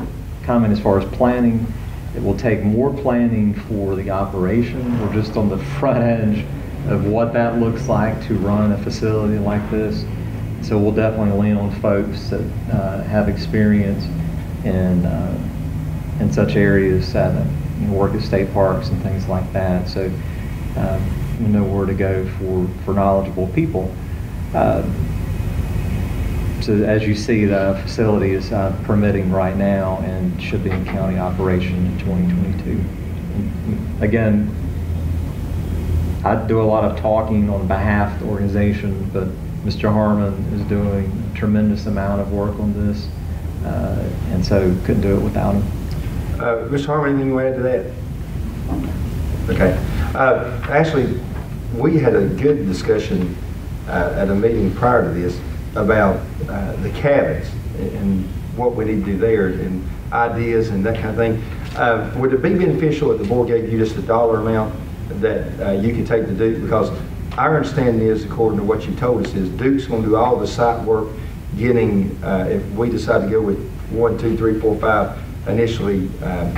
coming as far as planning. It will take more planning for the operation. We're just on the front edge of what that looks like to run a facility like this. So we'll definitely lean on folks that uh, have experience in, uh, in such areas, uh, you know, work at state parks and things like that. So um, we know where to go for, for knowledgeable people. As you see, the facility is uh, permitting right now and should be in county operation in 2022. Again, I do a lot of talking on behalf of the organization, but Mr. Harmon is doing a tremendous amount of work on this, uh, and so couldn't do it without him. Uh, Mr. Harmon, anything you want to add to that? Okay. Uh, Actually, we had a good discussion uh, at a meeting prior to this about uh, the cabins and what we need to do there and ideas and that kind of thing. Uh, Would it be beneficial if the board gave you just a dollar amount that uh, you can take to Duke? Because our understanding is, according to what you told us, is Duke's going to do all the site work, getting, uh, if we decide to go with one, two, three, four, five, initially, um,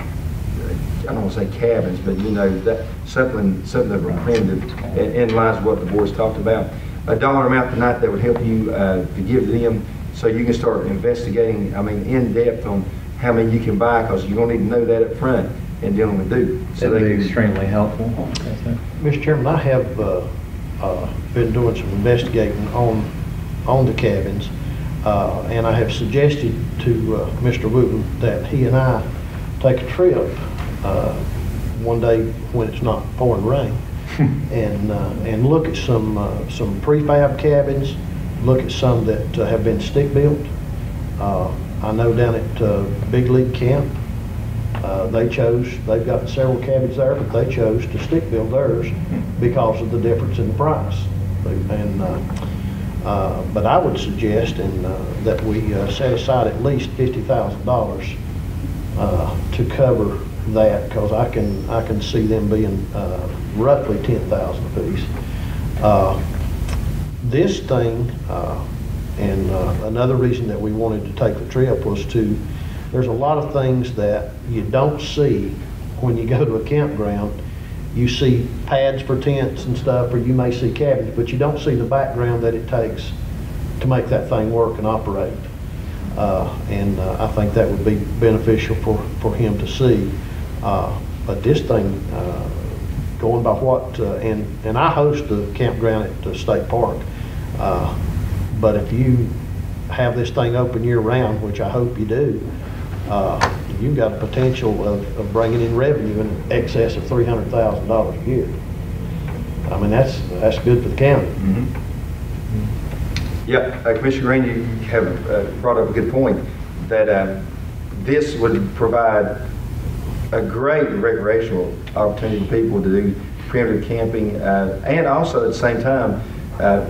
I don't want to say cabins, but you know, that, something, something that were in, in lines with what the board's talked about. A dollar amount tonight that would help you, uh, to give to them, so you can start investigating, I mean, in depth on how many you can buy, because you're gonna need to know that up front in dealing with Duke. So That'd they be extremely helpful. Mr. Chairman, I have uh, uh, been doing some investigating on, on the cabins, uh, and I have suggested to uh, Mr. Wooten that he and I take a trip uh, one day when it's not pouring rain, and, uh, and look at some, uh, some prefab cabins, look at some that uh, have been stick-built. Uh, I know down at uh, Big League Camp, uh, they chose, they've got several cabins there, but they chose to stick build theirs because of the difference in the price. And, but I would suggest and, that we set aside at least fifty thousand dollars to cover that, because I can, I can see them being uh, roughly ten thousand apiece. Uh, This thing, uh, And uh, another reason that we wanted to take the trip was to, there's a lot of things that you don't see when you go to a campground. You see pads for tents and stuff, or you may see cabins, but you don't see the background that it takes to make that thing work and operate. Uh, And uh, I think that would be beneficial for, for him to see. Uh, But this thing, uh, going by what, uh, and, and I host the campground at the state park. Uh, But if you have this thing open year-round, which I hope you do, uh, you've got a potential of, of bringing in revenue in excess of three hundred thousand dollars a year. I mean, that's, that's good for the county. Yeah, uh, Commissioner Green, you have uh, brought up a good point, that uh, this would provide a great recreational opportunity for people to do primitive camping, uh, and also at the same time, uh,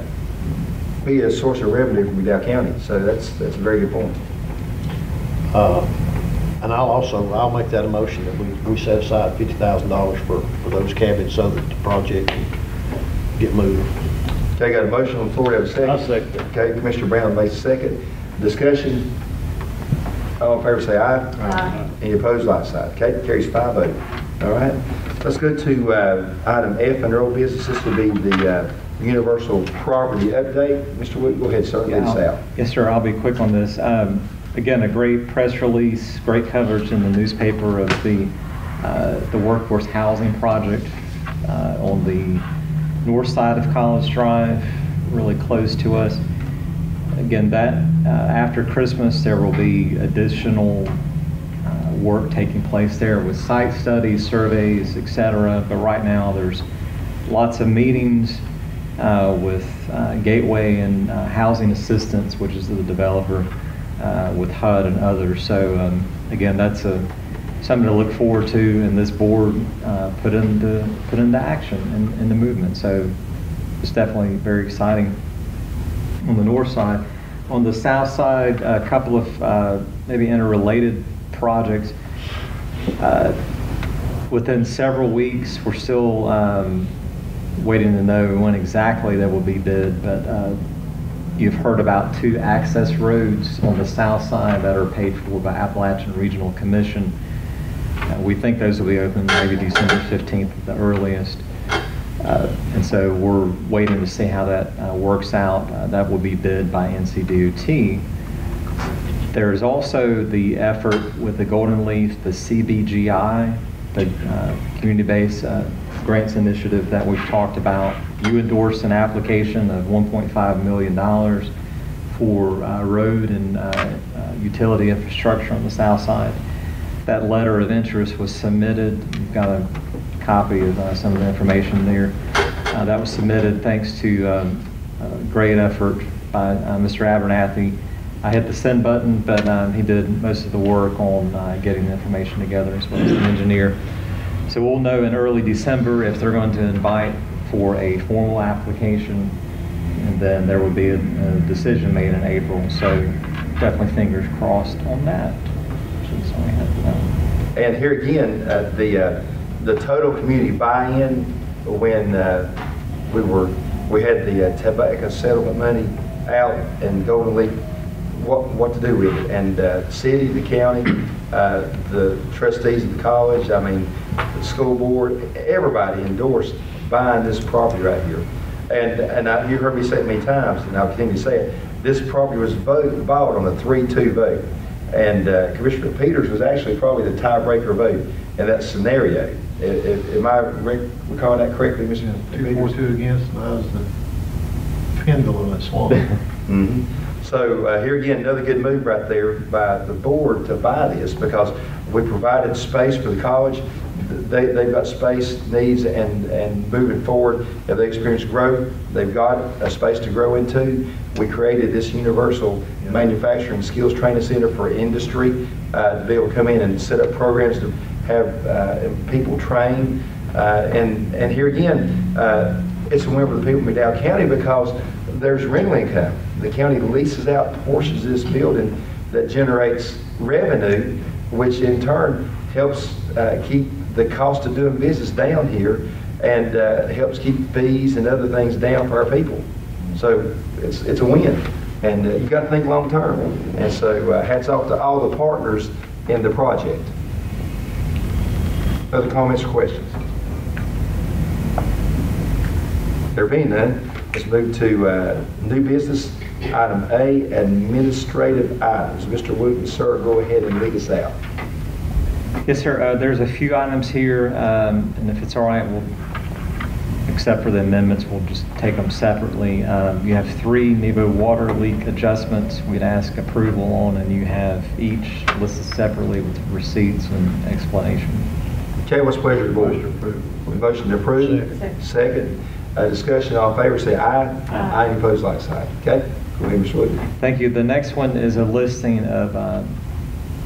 be a source of revenue for McDowell County. So that's, that's a very good point. Uh, And I'll also, I'll make that a motion that we, we set aside fifty thousand dollars for, for those cabins so that the project can get moving. Okay, got a motion on the floor, have a 2nd I'll second. Okay, Commissioner Brown makes a second. Discussion, all in favor say aye. Aye. Any opposed, like sign. Okay, carries five oh. All right, let's go to uh, item F under old business. This would be the uh, universal property update. Mr. Wood, go ahead, sir, lead us Yeah, out. I'll- Yes, sir, I'll be quick on this. Um, Again, a great press release, great coverage in the newspaper of the, uh, the workforce housing project uh, on the north side of College Drive, really close to us. Again, that, uh, after Christmas, there will be additional uh, work taking place there with site studies, surveys, etc. But right now, there's lots of meetings uh, with uh, Gateway and uh, Housing Assistance, which is the developer, uh, with HUD and others. So um, again, that's a, something to look forward to, and this board put into, put into action in, in the movement. So it's definitely very exciting on the north side. On the south side, a couple of uh, maybe interrelated projects. Uh, Within several weeks, we're still um, waiting to know when exactly that will be bid, but uh, you've heard about two access roads on the south side that are paid for by Appalachian Regional Commission. Uh, We think those will be open maybe December 15th at the earliest. Uh, And so we're waiting to see how that uh, works out. Uh, That will be bid by NCDOT. There is also the effort with the Golden Leaf, the CBGI, the uh, Community-Based uh, Grants Initiative that we've talked about. You endorsed an application of $1.5 million for uh, road and utility infrastructure on the south side. That letter of interest was submitted. You've got a copy of uh, some of the information there. Uh, That was submitted thanks to um, great effort by uh, Mr. Abernathy. I hit the send button, but um, he did most of the work on getting the information together as well as the engineer. So we'll know in early December if they're going to invite for a formal application, and then there will be a a decision made in April. So definitely fingers crossed on that. And here again, uh, the, uh, the total community buy-in when uh, we were, we had the uh, tobacco settlement money out and Golden Leaf, what, what to do with it. And uh, city, the county, uh, the trustees of the college, I mean, the school board, everybody endorsed buying this property right here. And, and I- you heard me say it many times, and I'll continue to say it, this property was voted, bought on a three-two vote. And uh, Commissioner Peters was actually probably the tiebreaker vote in that scenario. Am I rec- recalling that correctly, Mr. Two Peters? two against, was the pendulum that swung. Mhm. So uh, here again, another good move right there by the board to buy this because we provided space for the college. They, they've got space needs and, and moving forward, if they experience growth, they've got a space to grow into. We created this universal manufacturing skills training center for industry uh, to be able to come in and set up programs to have uh, people trained. Uh, And, and here again, uh, it's a win for the people of McDowell County because there's rental income. The county leases out portions of this building that generates revenue, which in turn helps uh, keep the cost of doing business down here and uh, helps keep fees and other things down for our people. So it's, it's a win. And uh, you got to think long-term. And so uh, hats off to all the partners in the project. Other comments or questions? There being none, let's move to uh, new business, item A, administrative items. Mr. Wooten, sir, go ahead and lead us out. Yes, sir. Uh, There's a few items here, um, and if it's all right, we'll, except for the amendments, we'll just take them separately. Um, You have three Nebo water leak adjustments we'd ask approval on, and you have each listed separately with receipts and explanation. Okay, what's the pleasure of the board? Motion approved. Motion to approve? Second. Second. Uh, Discussion, all in favor, say aye. Aye. Any opposed, like sign. Okay? Go ahead, Mr. Wooten. Thank you. The next one is a listing of uh,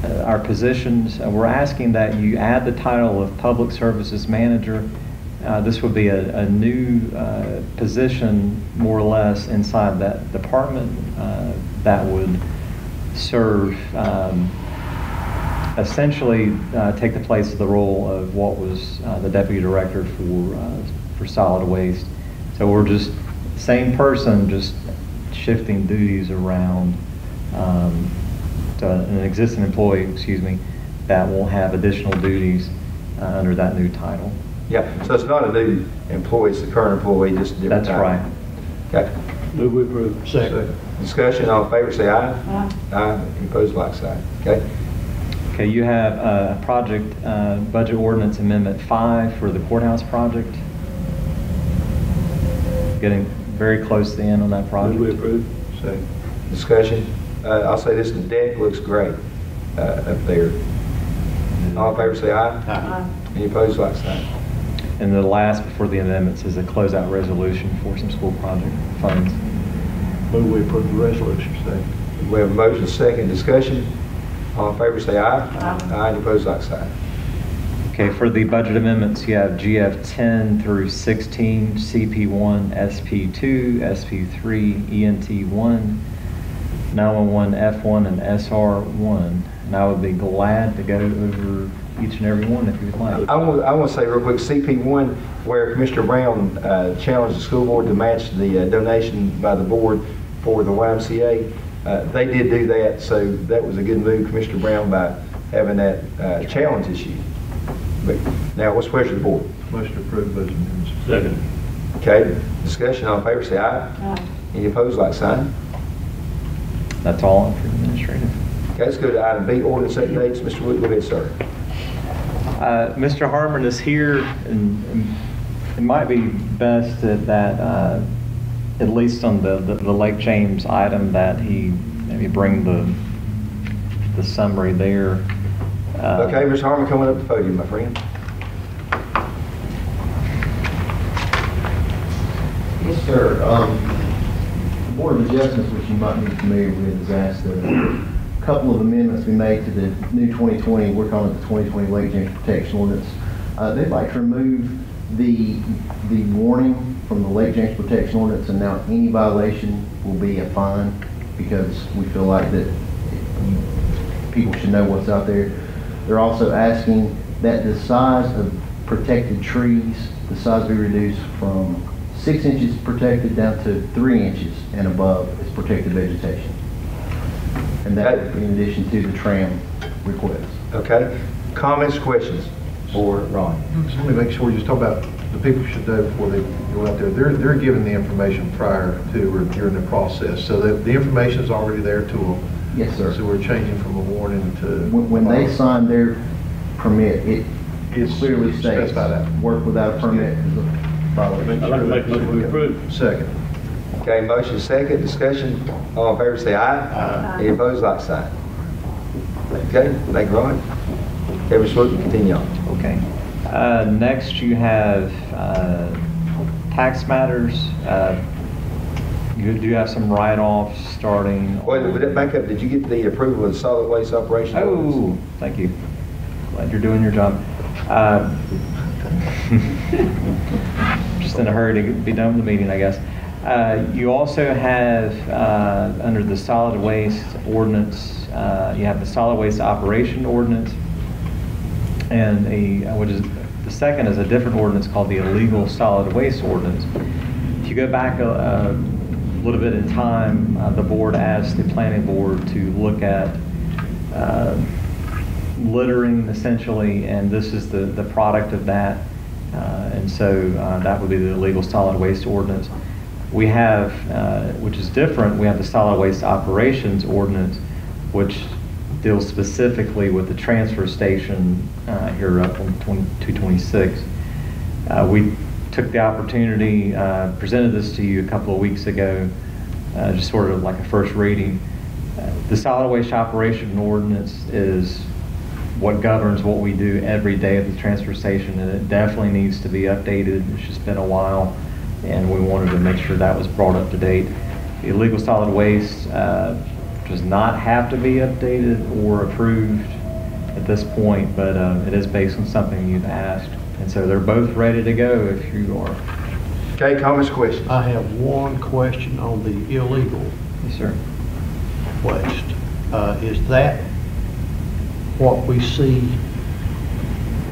uh, our positions. Uh, We're asking that you add the title of Public Services Manager. Uh, This would be a, a new uh, position, more or less, inside that department uh, that would serve, um, essentially uh, take the place of the role of what was uh, the Deputy Director for, uh, for solid waste. So we're just, same person, just shifting duties around um, to an existing employee, excuse me, that will have additional duties uh, under that new title. Yeah, so it's not a new employee, it's the current employee, just a different That's title. right. Okay. Move we approve. Second. Discussion, all in favor, say aye. Aye. Aye. Opposed, like sign. Okay? Okay, you have uh, project, uh, budget ordinance amendment five for the courthouse project. Getting very close to the end on that project. Move we approve. So, discussion, uh, I'll say this, the deck looks great uh, up there. All in favor, say aye. Aye. Any opposed, like sign. And the last before the amendments is a closeout resolution for some school project funds. Move we approve the resolution. Second. We have a motion, second, discussion. All in favor, say aye. Aye. Aye. Any opposed, like sign. Okay, for the budget amendments, you have GF 10 through 16, CP1, SP2, SP3, ENT1, 911 F1, and SR1. And I would be glad to go over each and every one if you would like. I want, I want to say real quick, CP1, where Commissioner Brown uh, challenged the school board to match the uh, donation by the board for the YMCA, uh, they did do that, so that was a good move, Commissioner Brown, by having that uh, challenge issue. But now, what's the pleasure of the board? Motion approved, budget amendments. Second. Okay, discussion, all in favor, say aye. Aye. Any opposed, like sign. That's all for administrative. Okay, let's go to item B, ordinance updates. Mr. Wood, go ahead, sir. Uh, Mr. Harmon is here, and and it might be best that, that, uh, at least on the, the the Lake James item, that he maybe bring the, the summary there. Uh, Okay, Ms. Harmon, coming up to the podium, my friend. Yes, sir. Um, The Board of Adjustments, which you might be familiar with, has asked a couple of amendments be made to the new 2020, we're calling it the 2020 Lake James Protection Ordinance. Uh, They'd like to remove the, the warning from the Lake James Protection Ordinance, and now any violation will be a fine, because we feel like that people should know what's out there. They're also asking that the size of protected trees, the size be reduced from six inches protected down to three inches and above is protected vegetation. And that in addition to the tram request. Okay, comments, questions for Ron? Just want to make sure, we just talk about, the people should know before they go out there, they're, they're given the information prior to or during the process, so that the information is already there to them. Yes, sir. So we're changing from a warning to. When, when they sign their permit, it It's clearly states, that. work without a permit is a violation. I'd like to make a motion we approve. Second. Okay, motion second, discussion, all in favor say aye. Aye. Any opposed, like sign. Okay, thank you, Ron. Okay, Mr. Wood, continue on. Okay. Uh, Next, you have uh, tax matters. Uh, You do have some write-offs starting. Wait, would that back up, did you get the approval of the solid waste operation? Oh, thank you. Glad you're doing your job. Uh, Just in a hurry to be done with the meeting, I guess. Uh, You also have, uh, under the solid waste ordinance, uh, you have the solid waste operation ordinance, and a, which is, the second is a different ordinance called the illegal solid waste ordinance. If you go back a little bit in time, uh, the board asked the planning board to look at uh, littering essentially, and this is the, the product of that. Uh, And so uh, that would be the illegal solid waste ordinance. We have, uh, which is different, we have the solid waste operations ordinance, which deals specifically with the transfer station uh, here up on 20 226. Uh, We took the opportunity, uh, presented this to you a couple of weeks ago, uh, just sort of like a first reading. Uh, The solid waste operation ordinance is what governs what we do every day at the transfer station, and it definitely needs to be updated. It's just been a while, and we wanted to make sure that was brought up to date. The illegal solid waste uh, does not have to be updated or approved at this point, but uh, it is based on something you've asked. And so they're both ready to go if you are. Okay, comments, questions? I have one question on the illegal Yes, sir. waste. Uh, Is that what we see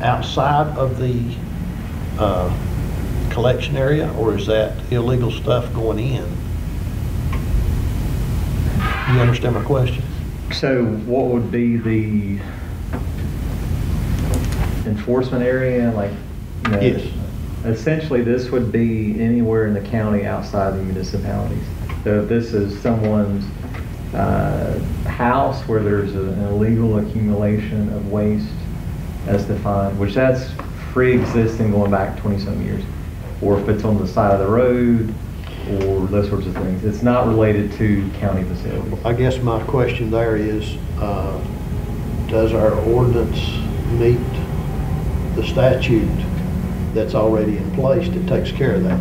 outside of the uh, collection area, or is that illegal stuff going in? You understand my question? So what would be the enforcement area, like? you know, Yes. Essentially, this would be anywhere in the county outside the municipalities. So if this is someone's uh, house where there's a- an illegal accumulation of waste as defined, which that's pre-existing going back 20-some years, or if it's on the side of the road, or those sorts of things. It's not related to county facilities. I guess my question there is, uh, does our ordinance meet the statute that's already in place that takes care of that?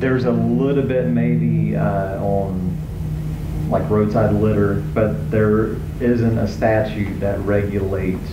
There's a little bit maybe uh, on like roadside litter, but there isn't a statute that regulates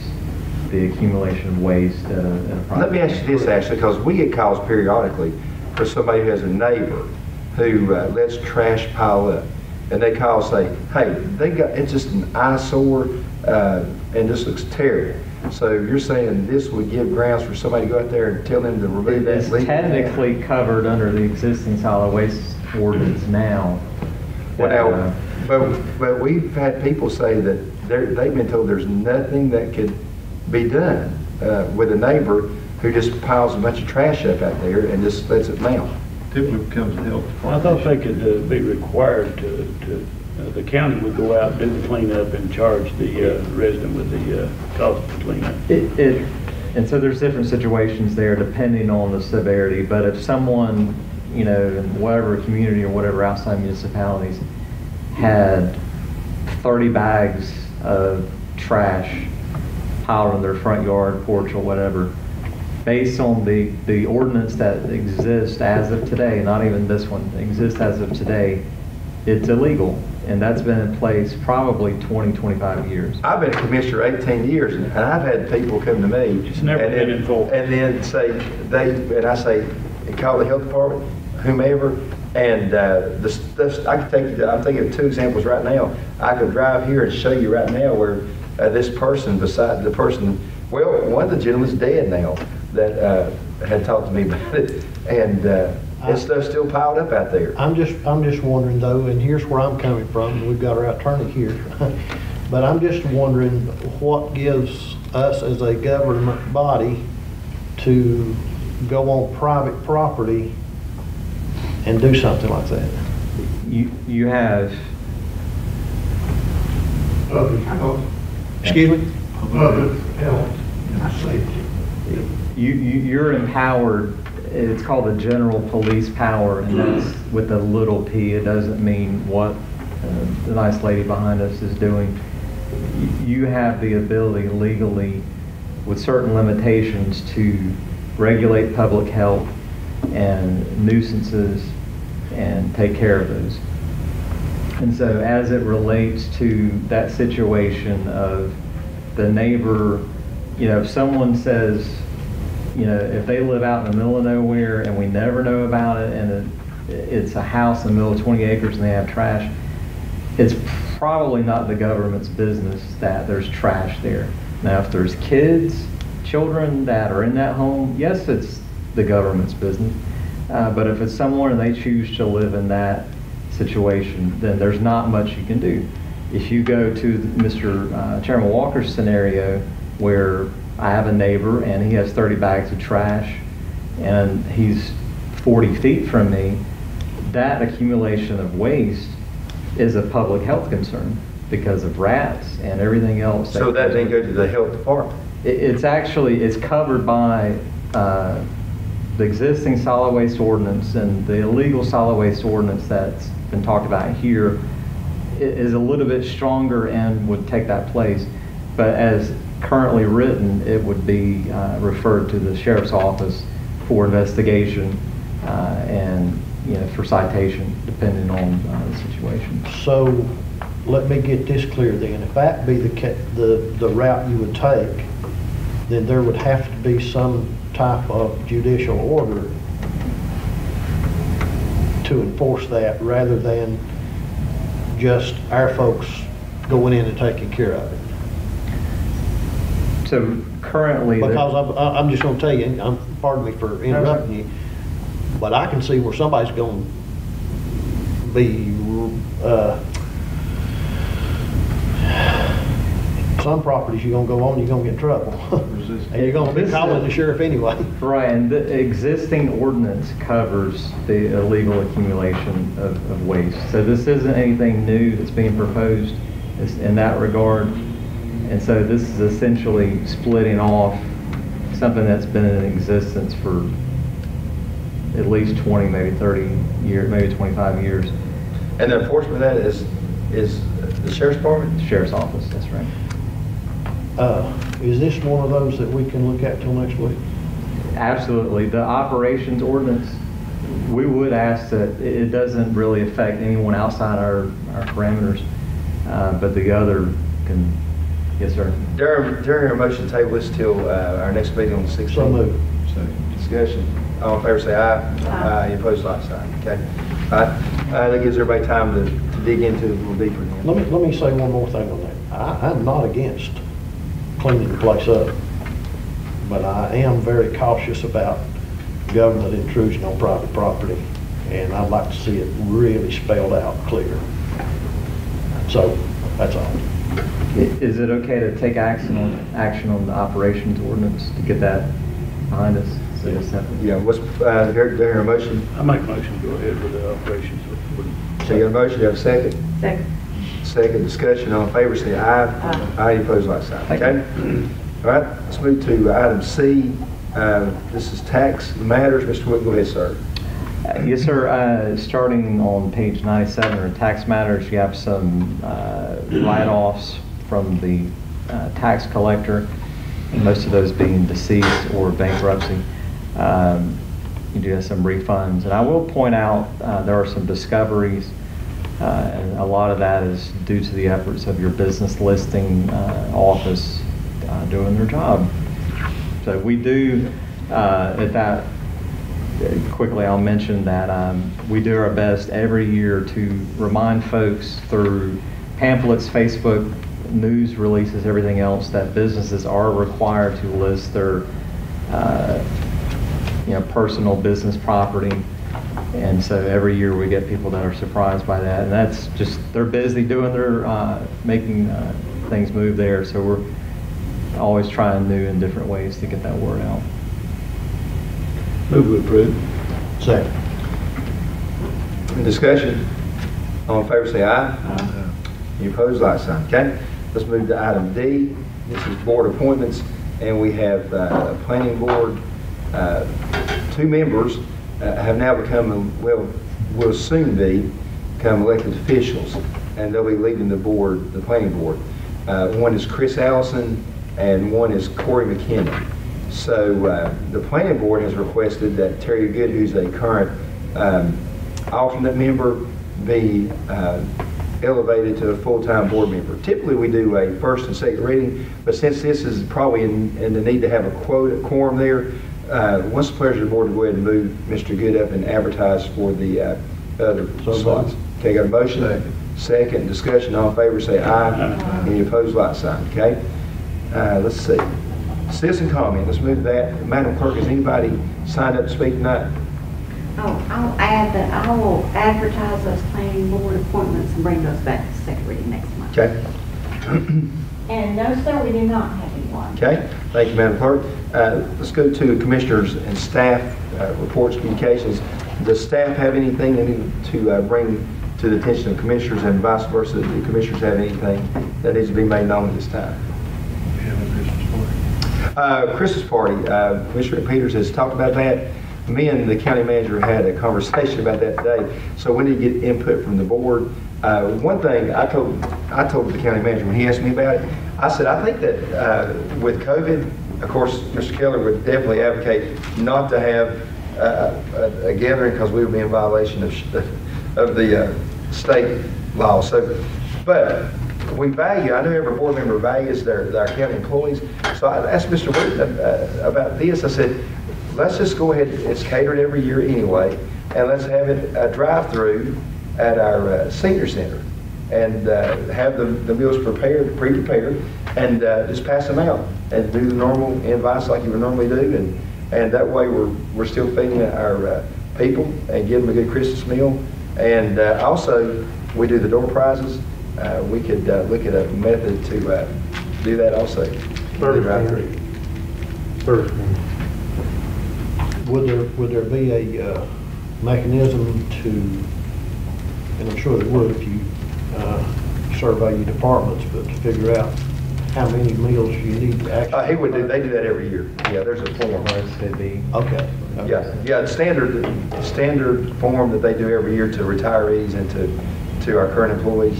the accumulation of waste at a, at a. Let me ask you this, Ashley, because we get calls periodically for somebody who has a neighbor who uh, lets trash pile up. And they call and say, hey, they got, it's just an eyesore, uh, and this looks terrible. So you're saying this would give grounds for somebody to go out there and tell them to remove that? It's technically covered under the existing solid waste ordinance now. Well, Uh, but, but we've had people say that they've been told there's nothing that could be done, uh, with a neighbor who just piles a bunch of trash up out there and just lets it mount. Typically becomes a health I thought they could uh, be required to, to, uh, the county would go out, do the cleanup, and charge the uh, resident with the uh, cost of the cleanup. It, it, and so there's different situations there depending on the severity, but if someone, you know, in whatever community or whatever outside municipalities had 30 bags of trash piled in their front yard, porch or whatever, based on the, the ordinance that exists as of today, not even this one, exists as of today, it's illegal. And that's been in place probably 20, 25 years. I've been a commissioner 18 years, and I've had people come to me. It's never and then- been enforced. And then say, they, and I say, call the health department, whomever, and uh, the stuff, I could take you, to- I'm thinking of two examples right now. I could drive here and show you right now where uh, this person beside, the person, well, one of the gentlemen's dead now that uh, had talked to me about it, and uh, this stuff's still piled up out there. I'm just, I'm just wondering though, and here's where I'm coming from, and we've got our attorney here. But I'm just wondering what gives us as a government body to go on private property and do something like that? You, you have, Excuse me? You, you- you're empowered, it's called the general police power, and that's with a little p. It doesn't mean what uh, the nice lady behind us is doing. You have the ability legally, with certain limitations, to regulate public health and nuisances and take care of those. And so as it relates to that situation of the neighbor, you know, if someone says, you know, if they live out in the middle of nowhere and we never know about it and it, it's a house in the middle of 20 acres and they have trash, it's probably not the government's business that there's trash there. Now, if there's kids, children that are in that home, yes, it's the government's business. Uh, But if it's someone and they choose to live in that situation, then there's not much you can do. If you go to Mr. uh, Chairman Walker's scenario, where I have a neighbor and he has 30 bags of trash, and he's 40 feet from me, that accumulation of waste is a public health concern because of rats and everything else. So that then go to the health department? It- It's actually, it's covered by uh, the existing solid waste ordinance and the illegal solid waste ordinance that's been talked about here is a little bit stronger and would take that place. But as currently written, it would be uh, referred to the sheriff's office for investigation uh, and, you know, for citation, depending on uh, the situation. So, let me get this clear then. If that be the, the, the route you would take, then there would have to be some type of judicial order to enforce that rather than just our folks going in and taking care of it. So currently. Because I'm, I'm just gonna tell you, I'm, pardon me for interrupting you, but I can see where somebody's gonna be, uh, some properties you're gonna go on, you're gonna get in trouble. And you're gonna be calling the sheriff anyway. Right, and the existing ordinance covers the illegal accumulation of, of waste. So this isn't anything new that's being proposed in that regard. And so this is essentially splitting off something that's been in existence for at least 20, maybe 30 years, maybe 25 years. And the enforcement of that is, is the sheriff's department? The Sheriff's office, that's right. Uh, is this one of those that we can look at till next week? Absolutely. The operations ordinance, we would ask that, it it doesn't really affect anyone outside our, our parameters, uh, but the other can, yes, sir. During, during our motion to table this till uh, our next meeting on the 16th. So moved. Discussion. All in favor, say aye. Aye. Any opposed, like sign. Okay. All right. Uh, That gives everybody time to to dig into it a little deeper then. Let me, let me say one more thing on that. I, I'm not against cleaning the place up, but I am very cautious about government intrusion on private property, and I'd like to see it really spelled out clear. So, that's all. I- Is it okay to take action on, action on the operations ordinance to get that behind us? So just have to- Yeah, what's, uh, during during our motion, I make a motion to go ahead with the operations. so you got a motion, you have a second? Second. Second discussion, all in favor, say aye. Aye. Aye, any opposed, like sign. Thank Okay? All right, let's move to item C. Uh, This is tax matters. Mr. Wood, go ahead, sir. Yes, sir. Uh, Starting on page 97, or tax matters, you have some uh, write-offs from the uh, tax collector, most of those being deceased or bankruptcy. Um, You do have some refunds. And I will point out, uh, there are some discoveries, uh, and a lot of that is due to the efforts of your business listing uh, office doing their job. So we do, at that, quickly, I'll mention that um, we do our best every year to remind folks through pamphlets, Facebook, news releases, everything else, that businesses are required to list their, uh, you know, personal business property. And so every year we get people that are surprised by that. And that's just, they're busy doing their, uh, making uh, things move there. So we're always trying new and different ways to get that word out. Move to approve. Second. Discussion. All in favor, say aye. Any opposed, like sign. Okay? Let's move to item D. This is board appointments, and we have uh, a planning board. uh, Two members uh, have now become, well, will soon be, become elected officials, and they'll be leading the board, the planning board. Uh, One is Chris Allison, and one is Corey McKinnon. So uh, the planning board has requested that Terry Good, who's a current um, alternate member, be uh, elevated to a full-time board member. Typically, we do a first and second reading, but since this is probably in, in the need to have a quote, quorum there, uh, what's the pleasure of the board to go ahead and move Mr. Good up and advertise for the uh, other So slots? Okay, got a motion? Second. Second, discussion, all in favor, say aye. Aye. Any opposed, like sign, okay? Uh, Let's see. Citizen comment, let's move to that. Madam Clerk, has anybody signed up to speak tonight? Oh, I'll add that, I will advertise those planning board appointments and bring those back to second reading next month. Okay? And no, sir, we do not have anyone. Okay, thank you, Madam Clerk. Uh, Let's go to Commissioners and staff uh, reports, communications. Does staff have anything they need to uh, bring to the attention of Commissioners and vice versa? Do Commissioners have anything that needs to be made known at this time? We have a Christmas party. Uh, Christmas party, uh, Peters has talked about that. Me and the county manager had a conversation about that today, so we need to get input from the board. Uh, One thing I told, I told the county manager when he asked me about it, I said, I think that uh, with COVID, of course, Mr. Kehler would definitely advocate not to have uh, a a gathering because we would be in violation of, of the uh, state law. So, but we value, I know every board member values their, their county employees. So I asked Mr. Wooten uh, about this. I said, let's just go ahead, it's catered every year anyway, and let's have it a drive-through at our uh, senior center and uh, have the, the meals prepared, pre-prepared, and uh, just pass them out and do the normal invites like you would normally do. And, and that way we're, we're still feeding our uh, people and give them a good Christmas meal. And uh, also, we do the door prizes. Uh, We could uh, look at a method to uh, do that also. Thursday. Drive-through. Thursday. Would there, would there be a uh, mechanism to, and I'm sure there would if you uh, survey your departments, but to figure out how many meals you need to actually? Uh, He would do, they do that every year. Yeah, there's a form. It'd be Okay. Yeah, yeah, the standard, standard form that they do every year to retirees and to, to our current employees.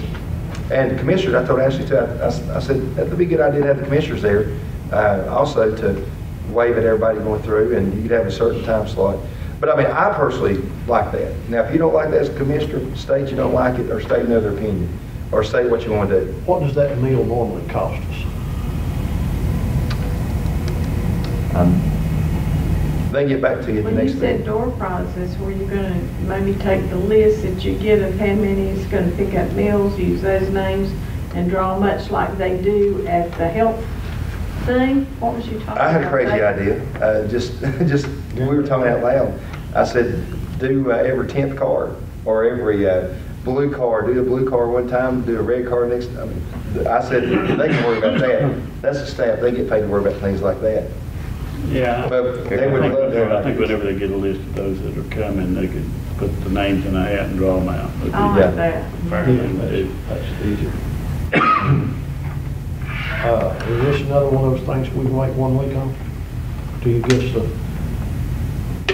And commissioners, I told Ashley too, I, I- I said, that'd be a good idea to have the commissioners there, uh, also to wave at everybody going through, and you could have a certain time slot. But I mean, I personally like that. Now, if you don't like that as a commissioner, state you don't like it, or state another opinion, or state what you want to do. What does that meal normally cost us? Um, They get back to you the When next you said meeting. door prizes, were you gonna maybe take the list that you get of how many is gonna pick up meals, use those names, and draw much like they do at the health thing? What was you talking about? I had a crazy That- idea, uh, just, just, we were talking out loud. I said, do uh, every tenth card, or every uh, blue card, do a blue card one time, do a red card next. I mean, I said, they can worry about that. That's the staff, they get paid to worry about things like that. Yeah. But they would I think- love that. I think whenever they get a list of those that are coming, they could put the names in a hat and draw them out. That'd be I like that. a Fair thing. That's easier. Uh, Is this another one of those things we can wait one week on? Do you give us the,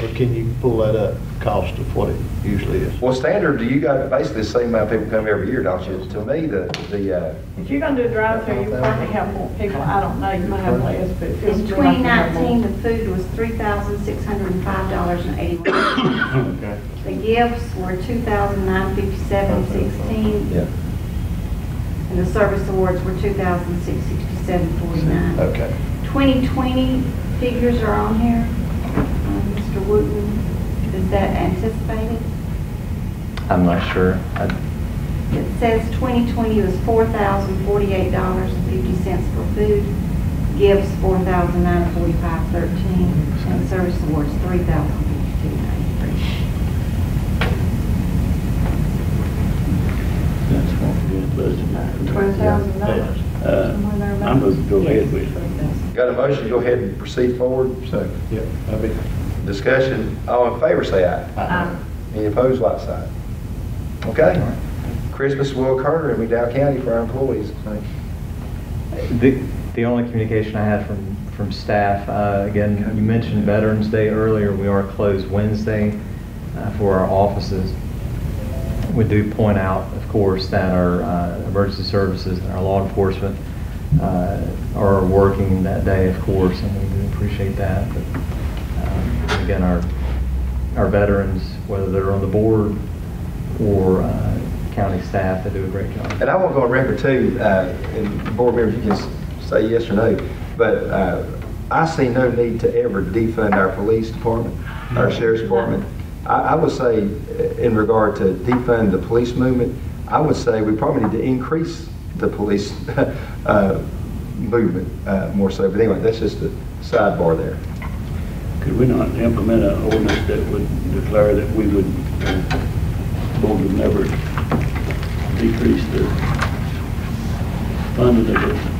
or can you pull that up, cost of what it usually is? Well, standard, do you got basically the same amount of people come every year, don't you? To me, the, the, uh, If you're gonna do a drive-through, you probably have more people, I don't know, you might have less, but it feels In to me like you have 2019, the food was $3,605.81. Okay. The gifts were $2,957.16, yeah. and the service awards were $2,667.49. Okay. 2020 figures are on here. Mr. Wooten, is that anticipated? I'm not sure. I- It says 2020 was $4,048.50 for food, gifts $4,945.13, and service awards $3,052.93. That's one good budget. Twelve thousand dollars. Uh, I'm gonna go ahead with it. Got a motion, go ahead and proceed forward. Second, yeah, that'd be, Discussion, all in favor, say aye. Aye. Any opposed, like sign. Okay? Christmas will occur in McDowell County for our employees. The, the only communication I had from, from staff, uh, again, you mentioned Veterans Day earlier, we are closed Wednesday uh, for our offices. We do point out, of course, that our uh, emergency services and our law enforcement uh, are working that day, of course, and we do appreciate that. But Again, our, our veterans, whether they're on the board or uh, county staff, they do a great job. And I want to go on record too, uh, and board members, you can say yes or no, but uh, I see no need to ever defund our police department, our sheriff's department. I, I would say, in regard to defund the police movement, I would say we probably need to increase the police uh, movement uh, more so. But anyway, that's just a sidebar there. Could we not implement an ordinance that would declare that we would, uh, board would never decrease the funding of it?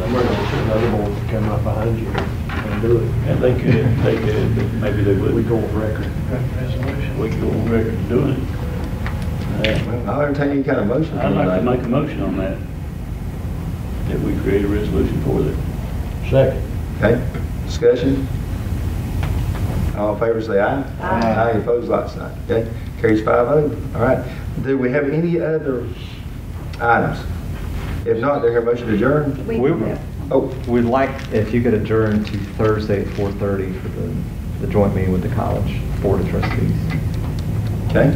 Another board can come up behind you and do it. And they could, they could, but maybe they wouldn't. go on record. Resolution. We go on record doing it. Uh, I'll entertain any kind of motion. I'd like to make a motion on that, that we create a resolution for that. Second. Okay, discussion? All in favor, say aye. Aye. Aye, opposed, like sign. Okay, carries five oh. All right. Do we have any other items? If not, do I hear a motion to adjourn? We, Oh, we'd like, if you could adjourn to Thursday at 4:30 for the, the joint meeting with the college board of trustees. okay,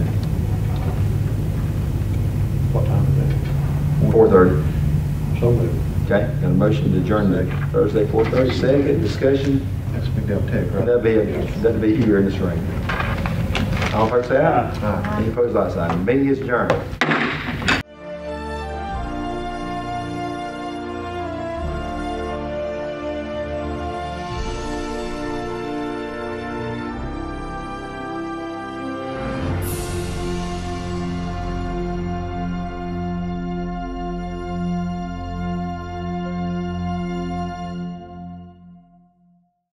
What time is it? four thirty. it? So moved. Okay, got a motion to adjourn to Thursday, four thirty. Second, discussion? That's McDowell Tech, right? That'd be, that'd be here in this room. All in favor, say aye. Aye. Any opposed, like sign. Meeting is adjourned.